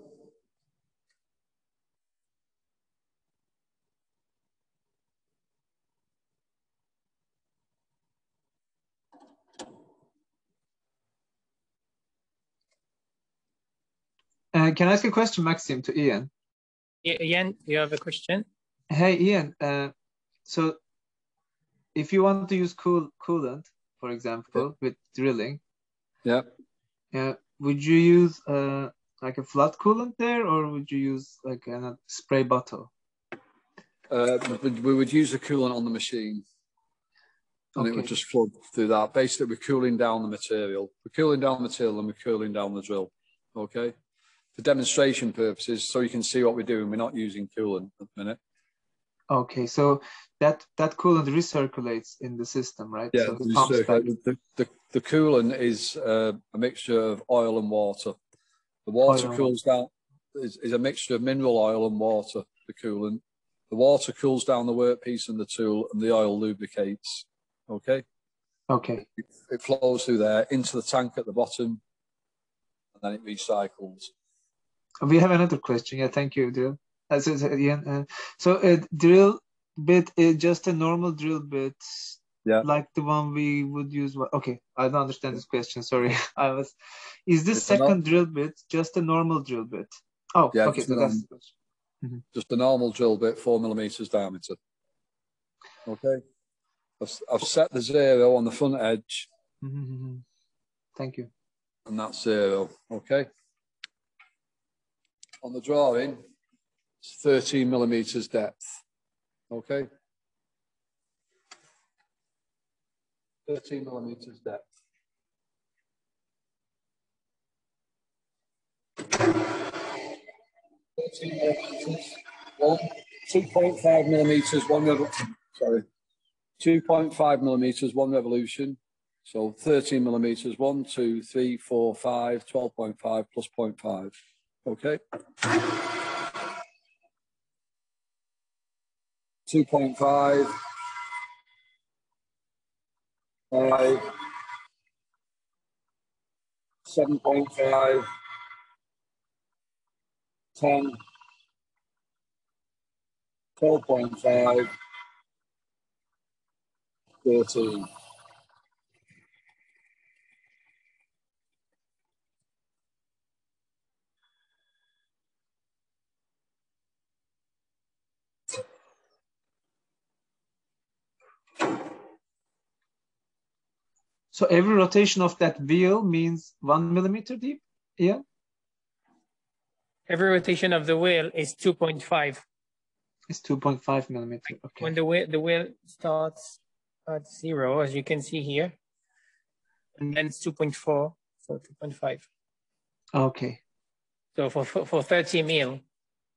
Uh, can I ask a question, Maxim, to Ian? I- Ian, you have a question? Hey, Ian. Uh, so if you want to use cool coolant, for example, with drilling, Yeah. uh, would you use uh, like a flood coolant there, or would you use like a spray bottle? Uh, we, would use the coolant on the machine and it would just flow through that. Basically, we're cooling down the material. We're cooling down the material and we're cooling down the drill. Okay. For demonstration purposes, so you can see what we're doing. We're not using coolant at the minute. Okay, so that that coolant recirculates in the system, right? Yeah, So the, the, the, the coolant is uh, a mixture of oil and water. The water Oil cools down, is, is a mixture of mineral oil and water, the coolant. The water cools down the workpiece and the tool, and the oil lubricates. Okay. Okay, It flows through there into the tank at the bottom, and then it recycles. we have another question. Yeah, thank you, drill. Uh, so, uh, so a drill bit is just a normal drill bit Yeah. like the one we would use? Okay, I don't understand this question. Sorry, I was. Is this It's a second drill bit just a normal drill bit? Oh, Yeah, okay. just So a that's Just a normal drill bit, four millimeters diameter. Okay. I've, I've set the zero on the front edge, Mhm. Thank you. and that's zero. Okay. On the drawing, it's 13 millimeters depth. Okay. 13 millimeters depth. Thirteen millimeters, one, 2.5 millimeters, one revolution. Sorry, 2.5 millimeters, one revolution. So 13 millimeters, one, two, three, four, five, 12.5 plus 0.5. Okay. 2.5, five, 7.5, 10, 12.5, 13. So every rotation of that wheel means one millimeter deep. Yeah. Every rotation of the wheel is 2.5. It's 2.5 millimeter. Okay. When the wheel, the wheel starts at zero, as you can see here, and then it's 2.4, so 2.5. Okay. So for, for, for 30 mil,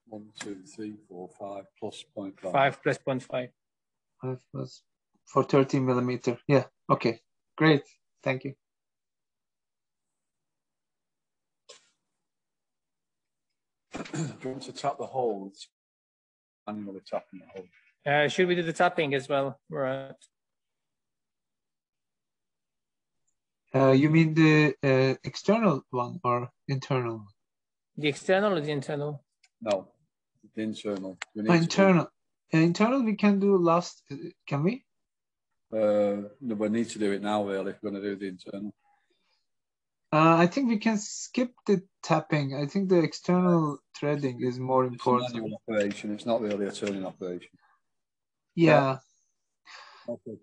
One, two, three, four, five, plus 0.5. 5 plus 0.5. Five plus for 30 millimeter. Yeah. Okay. Great. Thank you. Do you want to tap the hole? Manually tapping the hole. Uh, should we do the tapping as well? Right. Uh, you mean the uh, external one or internal? The external or the internal? No, the internal. We Oh, need to do- internal. Uh, internal we can do last. uh, Can we? Uh, we need to do it now, really, if we're going to do the internal. Uh, I think we can skip the tapping. I think the external threading is more It's important. manual operation. It's not really a turning operation. Yeah. Okay.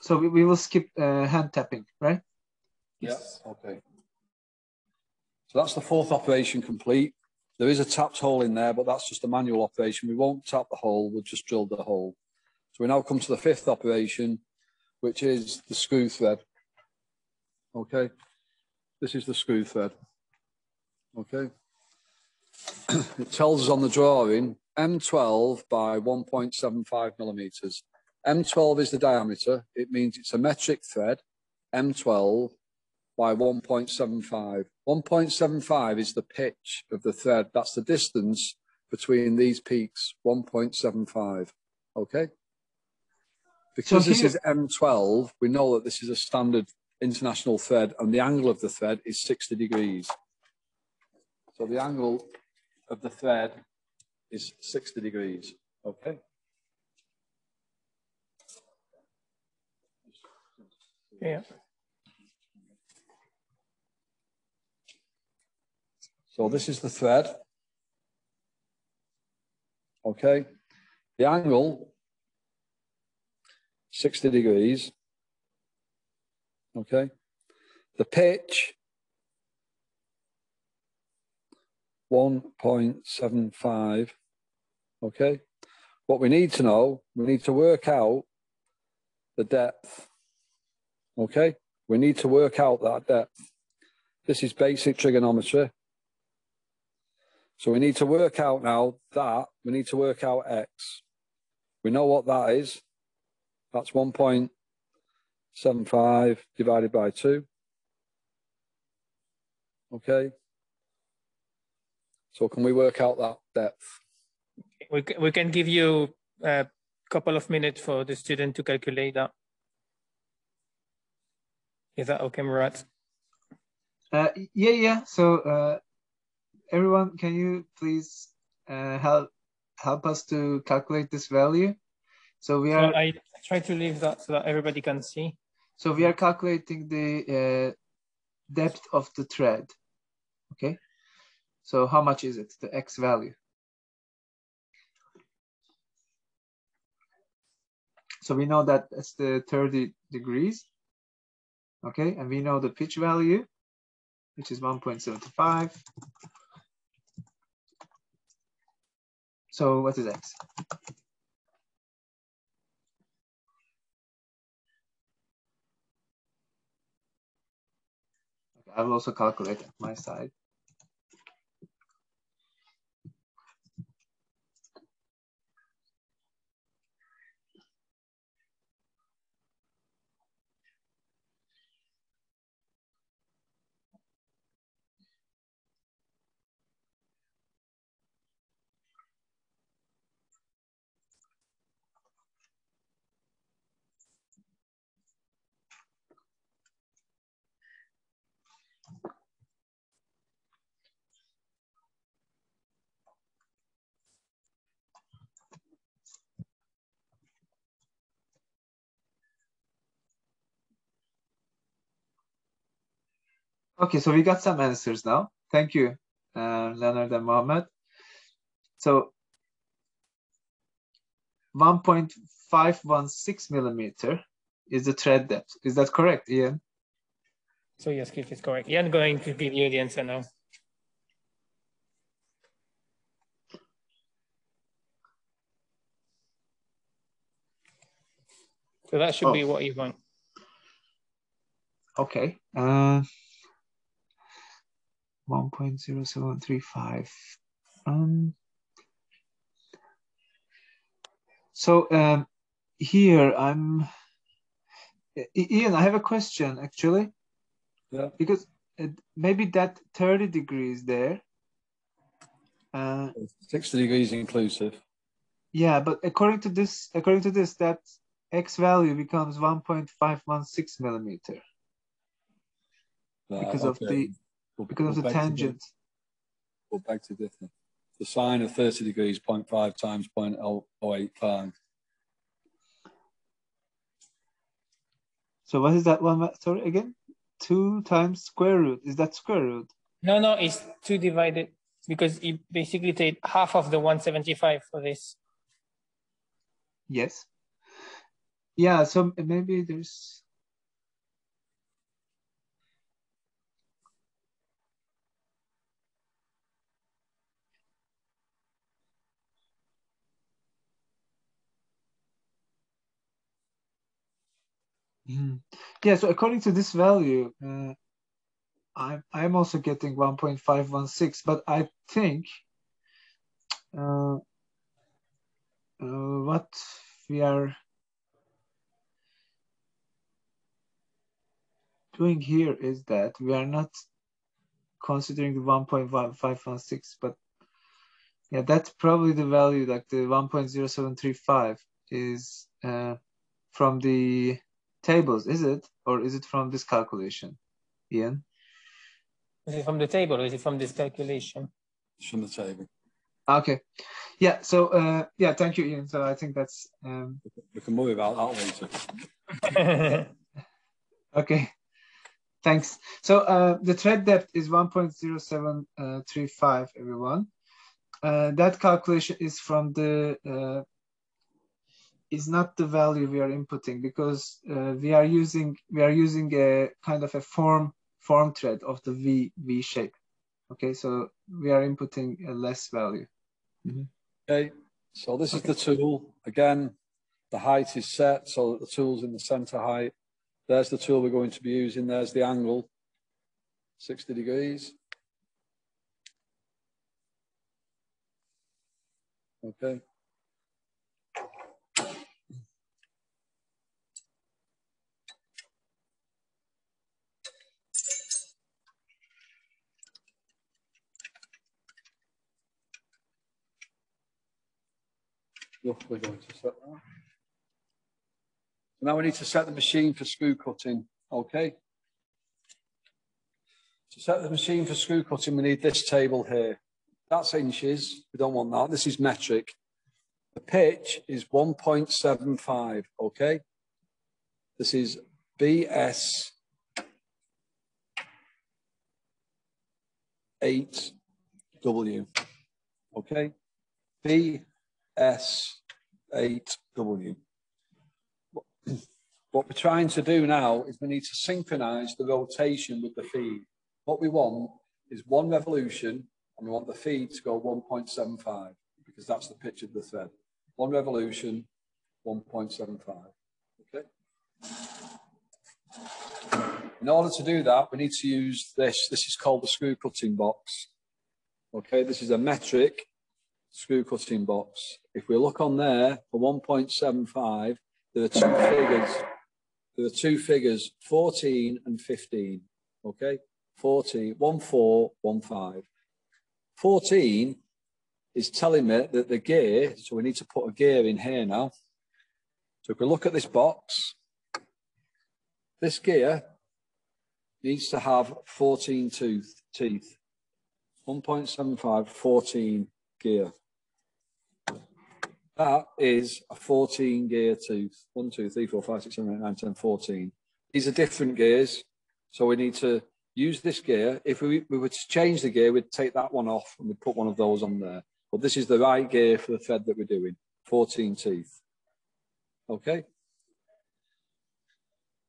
So we, we will skip uh, hand tapping, right? Yes. Okay. So that's the fourth operation complete. There is a tapped hole in there, but that's just a manual operation. We won't tap the hole, we'll just drill the hole. So we now come to the fifth operation, which is the screw thread. Okay. This is the screw thread. Okay. it tells us on the drawing M12 by 1.75 millimeters. M12 is the diameter. It means it's a metric thread. M12 by 1.75. 1.75 is the pitch of the thread. That's the distance between these peaks, 1.75. Okay? Because this is M12, we know that this is a standard international thread and the angle of the thread is 60 degrees. So the angle of the thread is 60 degrees. Okay? Yeah. So this is the thread. Okay. The angle, 60 degrees. Okay. The pitch, 1.75. Okay. What we need to know, we need to work out the depth. Okay. We need to work out that depth. This is basic trigonometry. So we need to work out now that we need to work out x. We know what that is. That's 1.75 divided by 2. Okay. So can we work out that depth? We, we can give you a couple of minutes for the student to calculate that. Is that okay, Murat? Uh, yeah, yeah. So, uh, everyone, can you please uh, help help us to calculate this value? So we So are I, try to leave that so that everybody can see. So we are calculating the uh, depth of the thread. Okay. So how much is it, the x value? So we know that it's the 30 degrees. Okay, and we know the pitch value, which is 1.75. So what is x? I will also calculate my side. Okay, so we got some answers now. Thank you, uh, Leonard and Mohammed. So 1.516 millimeter is the thread depth. Is that correct, Ian? So yes, Keith is correct. Ian going to give you the answer now. So that should Oh. be what you want. Okay. Uh, 1.0735. Um, so um, here I'm, Ian, I have a question actually. Yeah. Because uh, maybe that 30 degrees there. Uh, 60 degrees inclusive. yeah, but according to this, according to this, that x value becomes 1.516 millimeter Right, because of the We'll- because of we'll the to tangent. differ. We'll to differ. The sine of 30 degrees, 0.5 times 0.085. So what is that one? Sorry again. Two times square root. Is that square root? No, no, it's two divided because you basically take half of the 175 for this. Yes. Yeah. So maybe there's. Mhm. Yeah. So according to this value, uh, I'm I'm also getting 1.516, but I think uh, uh, what we are doing here is that we are not considering the 1.516, but yeah, that's probably the value, like the 1.0735 is uh, from the tables, is it? Or is it from this calculation, Ian? Is it from the table or is it from this calculation? It's from the table. Okay. Yeah, so uh, yeah, thank you, Ian. So I think that's um, We can worry about that later. Okay, thanks. So uh, the thread depth is 1.0735, everyone. Uh, that calculation is from the, uh, is not the value we are inputting because uh, we are using, we are using a kind of a form, form thread of the V, V shape. Okay, so we are inputting a less value. Okay, so this is the tool. Again, the height is set so that the tool's in the center height. There's the tool we're going to be using. There's the angle, 60 degrees. Okay. Roughly going to set that. Now we need to set the machine for screw cutting, okay? To set the machine for screw cutting, we need this table here. That's inches, we don't want that, this is metric. The pitch is 1.75, okay? This is BS 8W, okay? BS 8W. What we're trying to do now is we need to synchronize the rotation with the feed. What we want is one revolution and we want the feed to go 1.75 because that's the pitch of the thread. One revolution, 1.75. Okay. In order to do that, we need to use this. This is called the screw cutting box. Okay, this is a metric screw cutting box. If we look on there for 1.75, there are two figures. There are two figures, 14 and 15. Okay, 14, 1, 4, 1, 5. 14 is telling me that the gear, so we need to put a gear in here now. So if we look at this box, this gear needs to have 14 tooth, teeth. 1.75, 14 gear. That is a 14 gear tooth. 1, 2, 3, 4, 6, 7, 8, 9, 10, 14. These are different gears. So we need to use this gear. If we, we were to change the gear, we'd take that one off and we'd put one of those on there. But this is the right gear for the thread that we're doing. 14 teeth. Okay.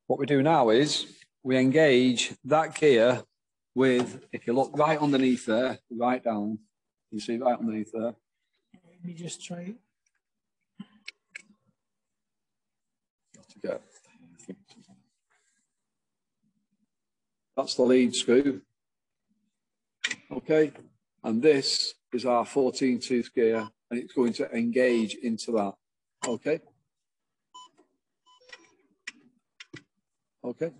What we do now is we engage that gear with, if you look right underneath there, right down, you see right underneath there. Let me just try. Get. That's the lead screw. Okay, and this is our 14 tooth gear and it's going to engage into that. Okay. Okay.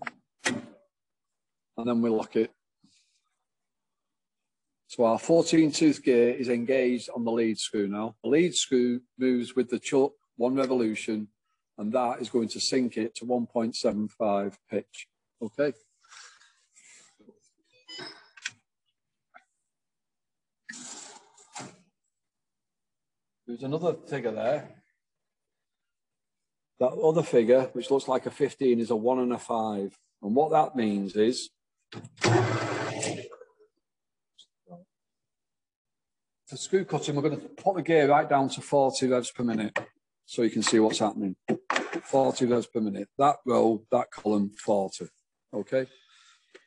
And then we lock it. So our 14 tooth gear is engaged on the lead screw now. The lead screw moves with the chuck one revolution and that is going to sync it to 1.75 pitch. Okay. There's another figure there. That other figure, which looks like a 15, is a one and a five. And what that means is for screw cutting, we're going to put the gear right down to 40 revs per minute so you can see what's happening. 40 revs per minute. That row, that column, 40. Okay.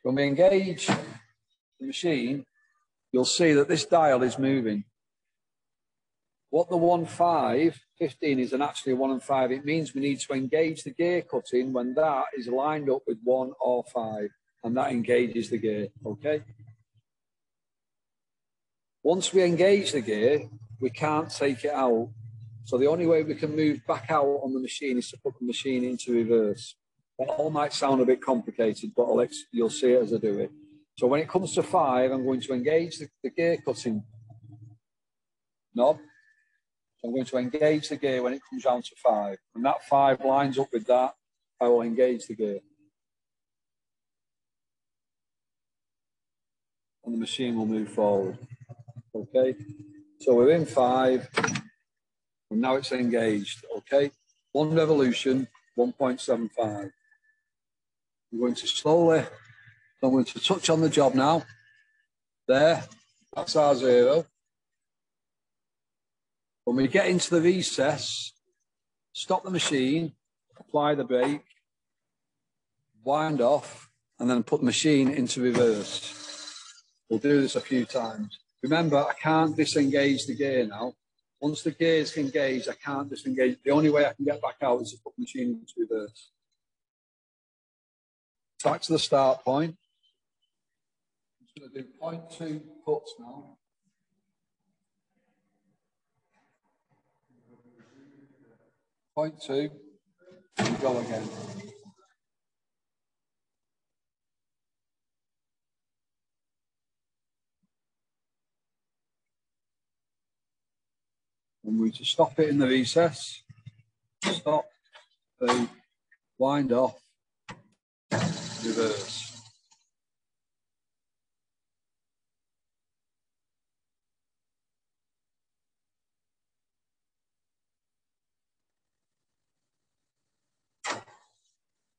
When we engage the machine, you'll see that this dial is moving. What the 1 5, 15 is an actually 1 and 5. It means we need to engage the gear cutting when that is lined up with 1 or 5, and that engages the gear. Okay. Once we engage the gear, we can't take it out so the only way we can move back out on the machine is to put the machine into reverse. That all might sound a bit complicated, but I'll you'll see it as I do it. So when it comes to five, I'm going to engage the, the gear cutting knob. So I'm going to engage the gear when it comes down to five. And that five lines up with that, I will engage the gear. And the machine will move forward. Okay, so we're in five, and now it's engaged, okay? One revolution, 1.75. I'm going to slowly, I'm going to touch on the job now. There, that's our zero. When we get into the recess, stop the machine, apply the brake, wind off, and then put the machine into reverse. We'll do this a few times. Remember, I can't disengage the gear now. Once the gear's engaged, I can't disengage. The only way I can get back out is to put the machine into reverse. Back to the start point. I'm going to do point two puts now. Point two, and go again. I'm going to stop it in the recess, stop, boom, wind off, reverse.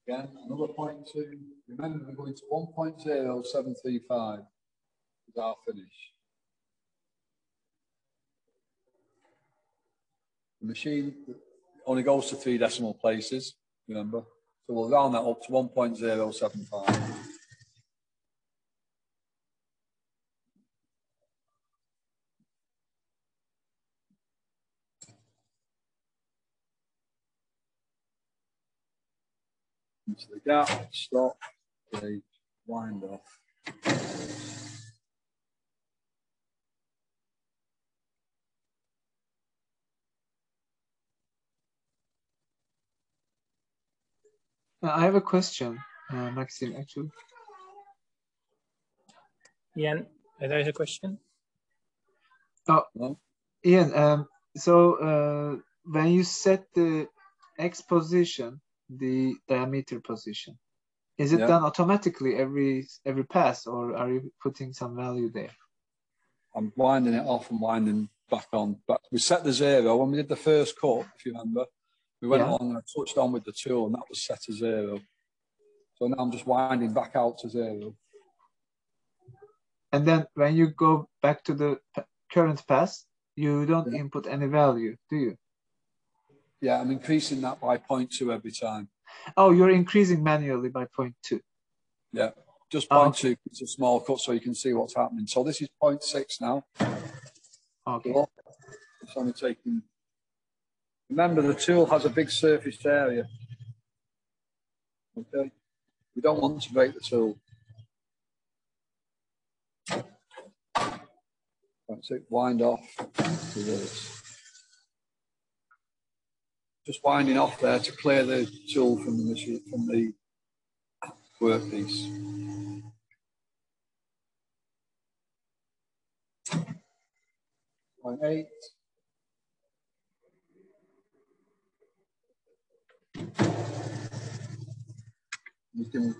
Again, another point two. Remember, we're going to 1.0735 is our finish. The machine only goes to three decimal places, remember? So we'll round that up to 1.075. into the gap, stop, gauge, wind off. I have a question, uh, Maxine, actually. Ian, there is a question. Oh, Ian, um, so uh, when you set the X position, the diameter position, is it Yeah. done automatically every every pass, or are you putting some value there? I'm winding it off and winding back on. But we set the zero when we did the first cut, if you remember. We went Yeah. on and I touched on with the tool, and that was set to zero. So now I'm just winding back out to zero. And then when you go back to the current pass, you don't Yeah. input any value, do you? Yeah, I'm increasing that by 0.2 every time. Oh, you're increasing manually by 0.2. Yeah, just Oh, 0.2. It's a small cut so you can see what's happening. So this is 0.6 now. Okay. It's only taking. Remember, the tool has a big surface area. Okay, we don't want to break the tool. That's it. Wind off. Just winding off there to clear the tool from the machine from the workpiece. Eight. You can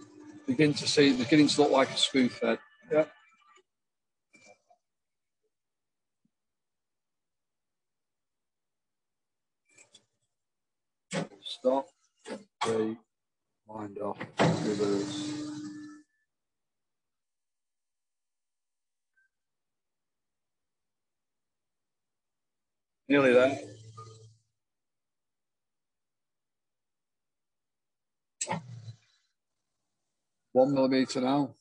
begin to see it's beginning to look like a screw thread. Yeah. Stop. Three. Wind off. Reverse. Nearly there. One millimeter now.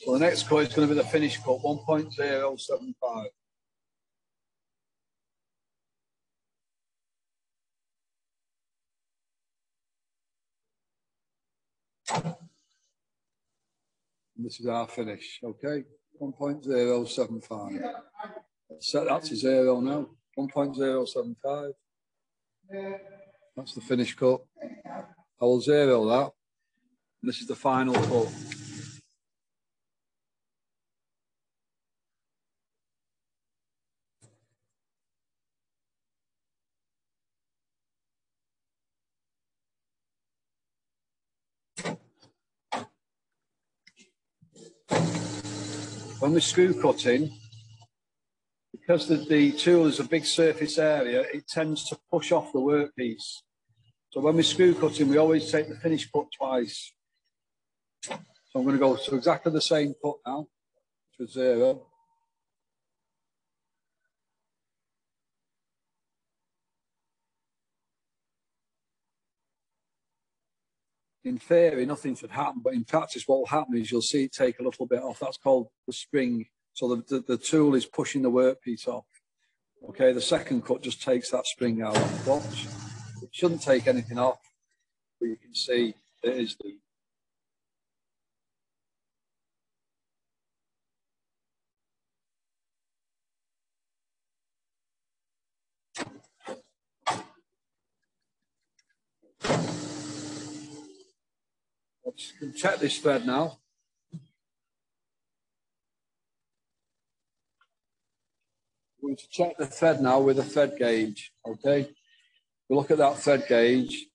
So the next cut is going to be the finish cut, 1.075. this is our finish, okay? 1.075. Set that to zero now. 1.075. That's the finish cut. I will zero that. This is the final cut. When we're screw cutting, because the, the tool is a big surface area, it tends to push off the workpiece. So when we're screw cutting, we always take the finish cut twice. So I'm going to go to exactly the same cut now, which was zero. In theory, nothing should happen, but in practice, what will happen is you'll see it take a little bit off. That's called the spring. So the, the, the tool is pushing the workpiece off. Okay, the second cut just takes that spring out. of the Watch. It shouldn't take anything off, but you can see it is the Let's check this thread now. We're going to check the thread now with a thread gauge, okay? We look at that thread gauge.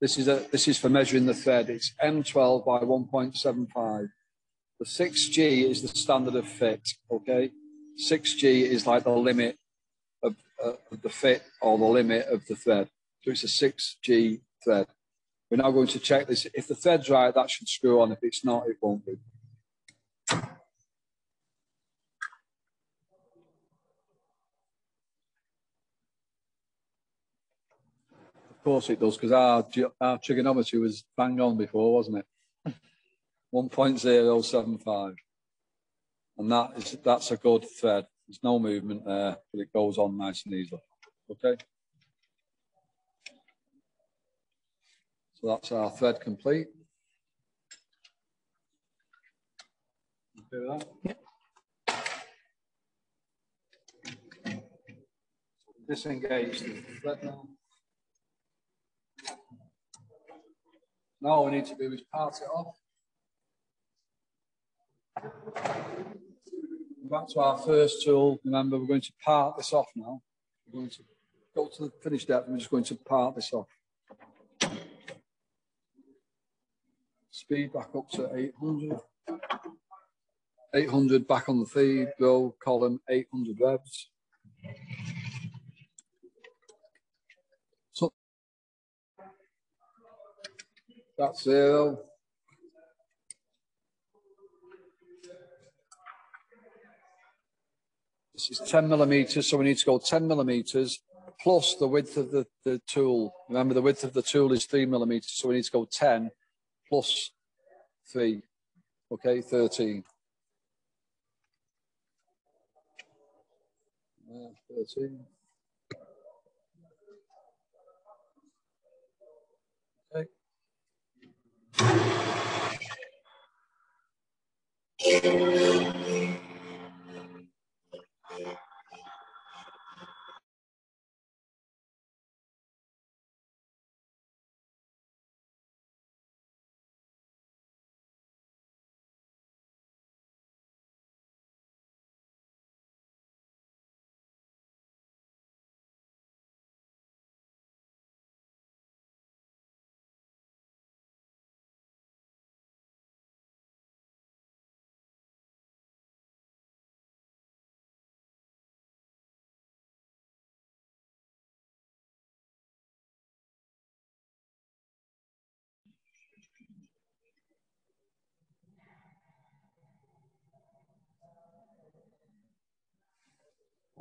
This is, a, this is for measuring the thread. It's M12 by 1.75. The 6G is the standard of fit, okay? 6G is like the limit of, uh, of the fit or the limit of the thread. So it's a 6G thread. We're now going to check this. If the thread's right, that should screw on. If it's not, it won't be. Of course it does, because our, our trigonometry was bang on before, wasn't it? 1.075. And that is that's a good thread. There's no movement there, but it goes on nice and easily. Okay. So that's our thread complete. Do that. Yeah. Disengage the thread now. Now all we need to do is part it off. Back to our first tool. Remember, we're going to part this off now. We're going to go to the finished depth and we're just going to part this off. Speed back up to 800. 800 back on the feed, row, column, 800 revs. So that's zero. This is 10 millimeters, so we need to go 10 millimeters plus the width of the, the tool. Remember, the width of the tool is three millimeters, so we need to go 10 plus three. Okay, 13. Uh, 13. Okay.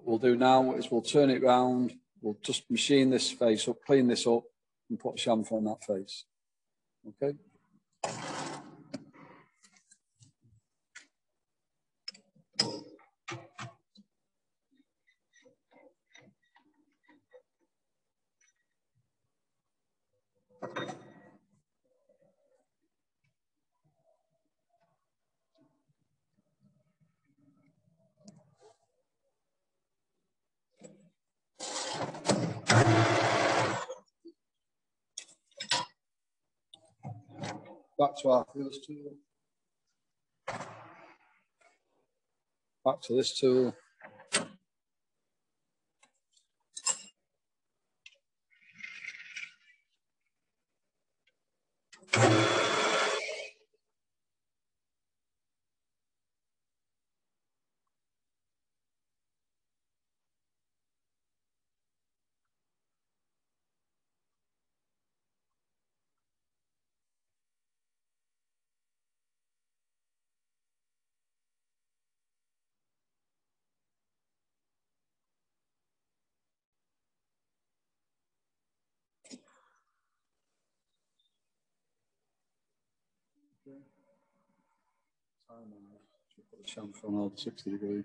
We'll do now is we'll turn it round, we'll just machine this face up, clean this up, and put chamfer on that face. Okay? Back to our first tool. Back to this tool. Chamfer on all 60 degree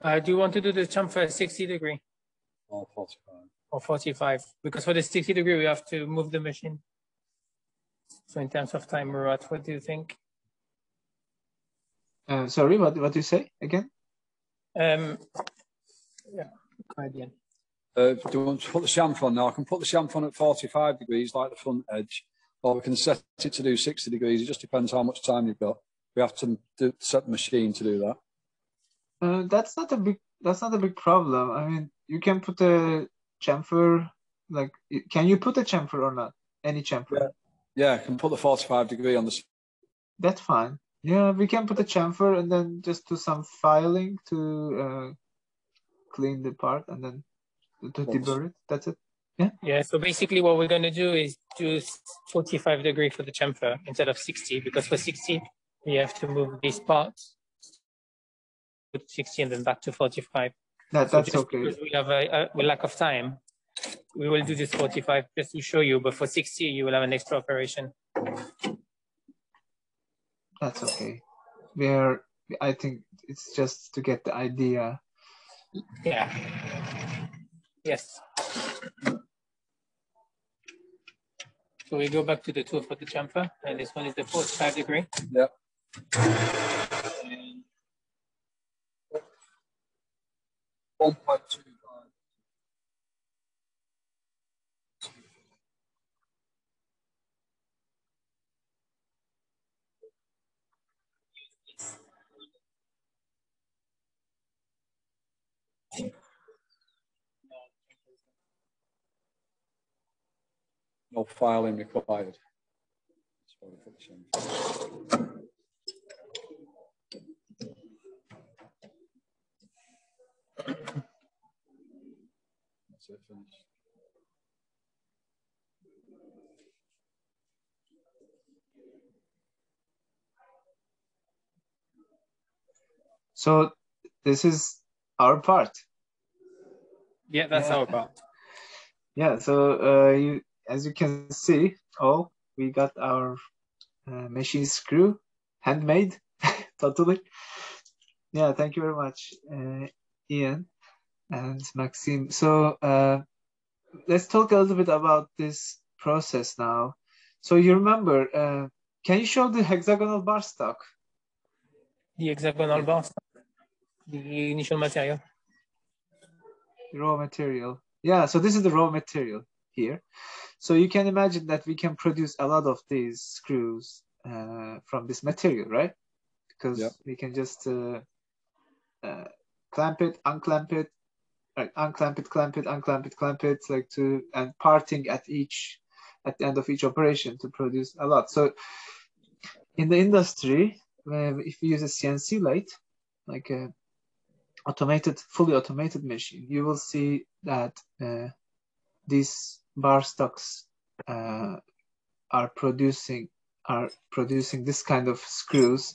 Uh, do you want to do the chamfer at 60 degree or 45. or 45? Because for the 60 degree, we have to move the machine. So in terms of time, Murat, what do you think? Uh, sorry, what what do you say again? Um, yeah, try again. Uh, do you want to put the chamfer on now? I can put the chamfer on at 45 degrees, like the front edge, or we can set it to do 60 degrees. It just depends how much time you've got. We have to do, set the machine to do that. Uh, that's not a big that's not a big problem. I mean, you can put a chamfer, like, can you put a chamfer or not? Any chamfer? Yeah. Yeah, I can put the 45 degree on the. That's fine. Yeah, we can put a chamfer and then just do some filing to uh, clean the part and then to deburr it. That's it. Yeah. Yeah. So basically, what we're going to do is do 45 degree for the chamfer instead of 60 because for 60 we have to move these parts. Put 60 and then back to 45. That, that's just okay. because we have a, a, a lack of time, we will do this 45 just to show you. But for 60, you will have an extra operation. That's okay. We're, I think it's just to get the idea. Yeah. Yes. So we go back to the tool for the chamfer, and this one is the 45 degree. Yep. And 1.25. No filing required. Sorry for the change. That's it, finished. So this is our part. yeah, that's Yeah. our part. Yeah. So uh, you, as you can see, oh, we got our uh, machine screw, handmade, totally. Yeah. Thank you very much, uh, Ian and Maxime. So uh, let's talk a little bit about this process now. So you remember? Uh, can you show the hexagonal bar stock? The hexagonal bar, the initial material. raw material. Yeah, so this is the raw material here. So you can imagine that we can produce a lot of these screws uh, from this material, right? Because Yep. we can just uh, uh, clamp it, unclamp it, right, unclamp it, clamp it, unclamp it, clamp it, like to and parting at each at the end of each operation to produce a lot. So in the industry, if you use a CNC lathe, like a automated, fully automated machine, you will see that uh, these bar stocks uh, are producing are producing this kind of screws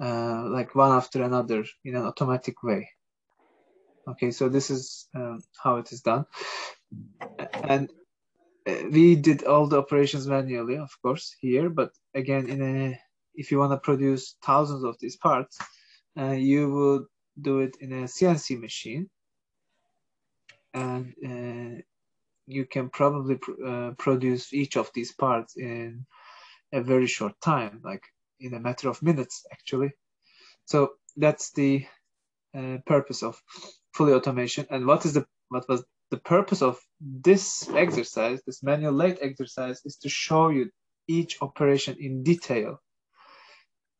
uh, like one after another in an automatic way. Okay, so this is um, how it is done, and uh, we did all the operations manually, of course, here. But again, in a if you want to produce thousands of these parts, uh, you would do it in a CNC machine, and uh, you can probably pr- uh, produce each of these parts in a very short time, like in a matter of minutes, actually. So that's the uh, purpose of fully automation. And what is the what was the purpose of this exercise, this manual lathe exercise, is to show you each operation in detail.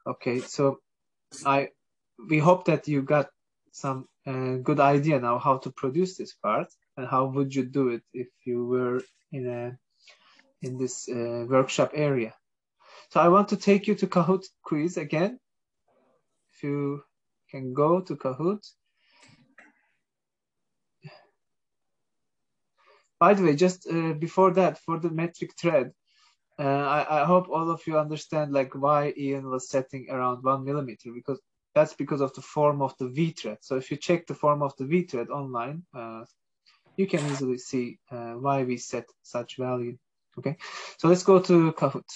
Okay, so I we hope that you got some uh, good idea now how to produce this part and how would you do it if you were in a in this uh, workshop area. So I want to take you to Kahoot quiz again. If you can go to Kahoot. By the way, just uh, before that, for the metric thread, uh, I, I hope all of you understand like why Ian was setting around one millimeter because that's because of the form of the V thread. So if you check the form of the V thread online, uh, you can easily see uh, why we set such value. Okay, so let's go to Kahoot.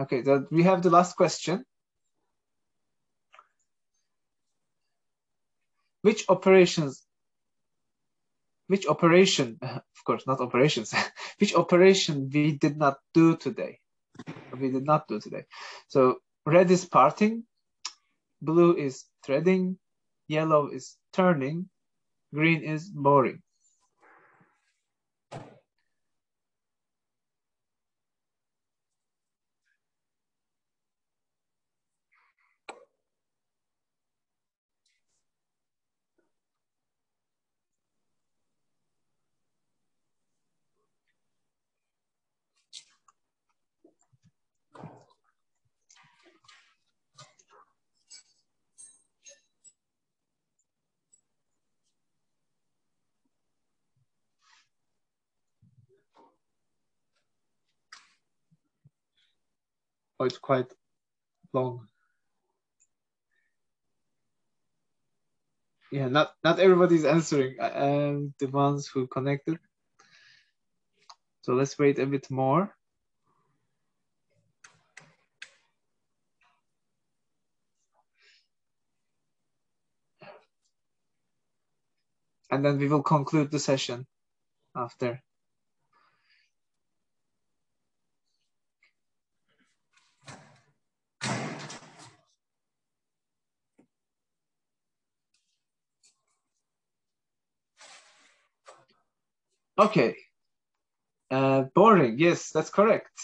Okay, so we have the last question. Which operations, which operation, of course, not operations, which operation we did not do today? We did not do today. So red is parting, blue is threading, yellow is turning, green is boring. Oh, it's quite long. Yeah, not not everybody's answering. Um, the ones who connected. So let's wait a bit more. And then we will conclude the session after. Okay. Uh, boring. Yes, that's correct.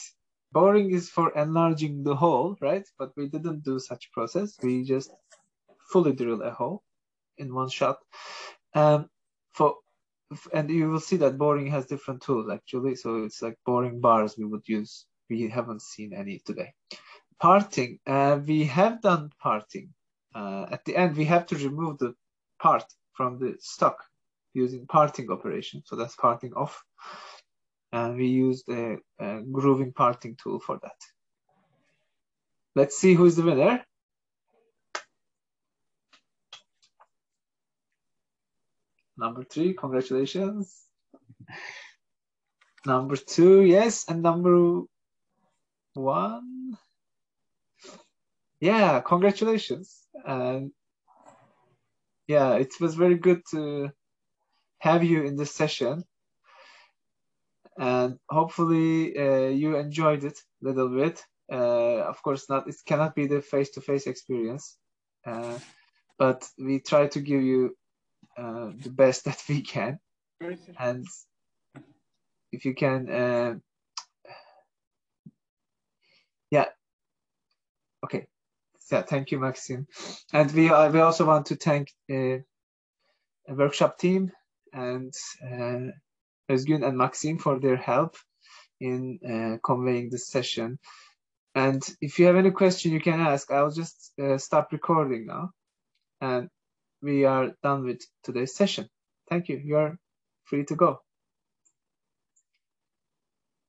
Boring is for enlarging the hole, right? But we didn't do such process. We just fully drill a hole in one shot. Um, for and you will see that boring has different tools actually. So it's like boring bars we would use. We haven't seen any today. Parting. Uh, we have done parting. Uh, at the end, we have to remove the part from the stock using parting operation. So that's parting off. And we used a, a grooving parting tool for that. Let's see who is the winner. Number three, congratulations. Number two, yes. And number one, yeah, congratulations. And yeah, it was very good to have you in this session. And hopefully uh, you enjoyed it a little bit. Uh, of course, not it cannot be the face-to-face experience, uh, but we try to give you uh, the best that we can. And if you can, uh, yeah, okay. Yeah, thank you, Maxim. And we uh, we also want to thank uh, a workshop team and uh, Özgün and Maxim for their help in uh, conveying this session. And if you have any question you can ask, I'll just uh, stop recording now. And we are done with today's session. Thank you. You are free to go.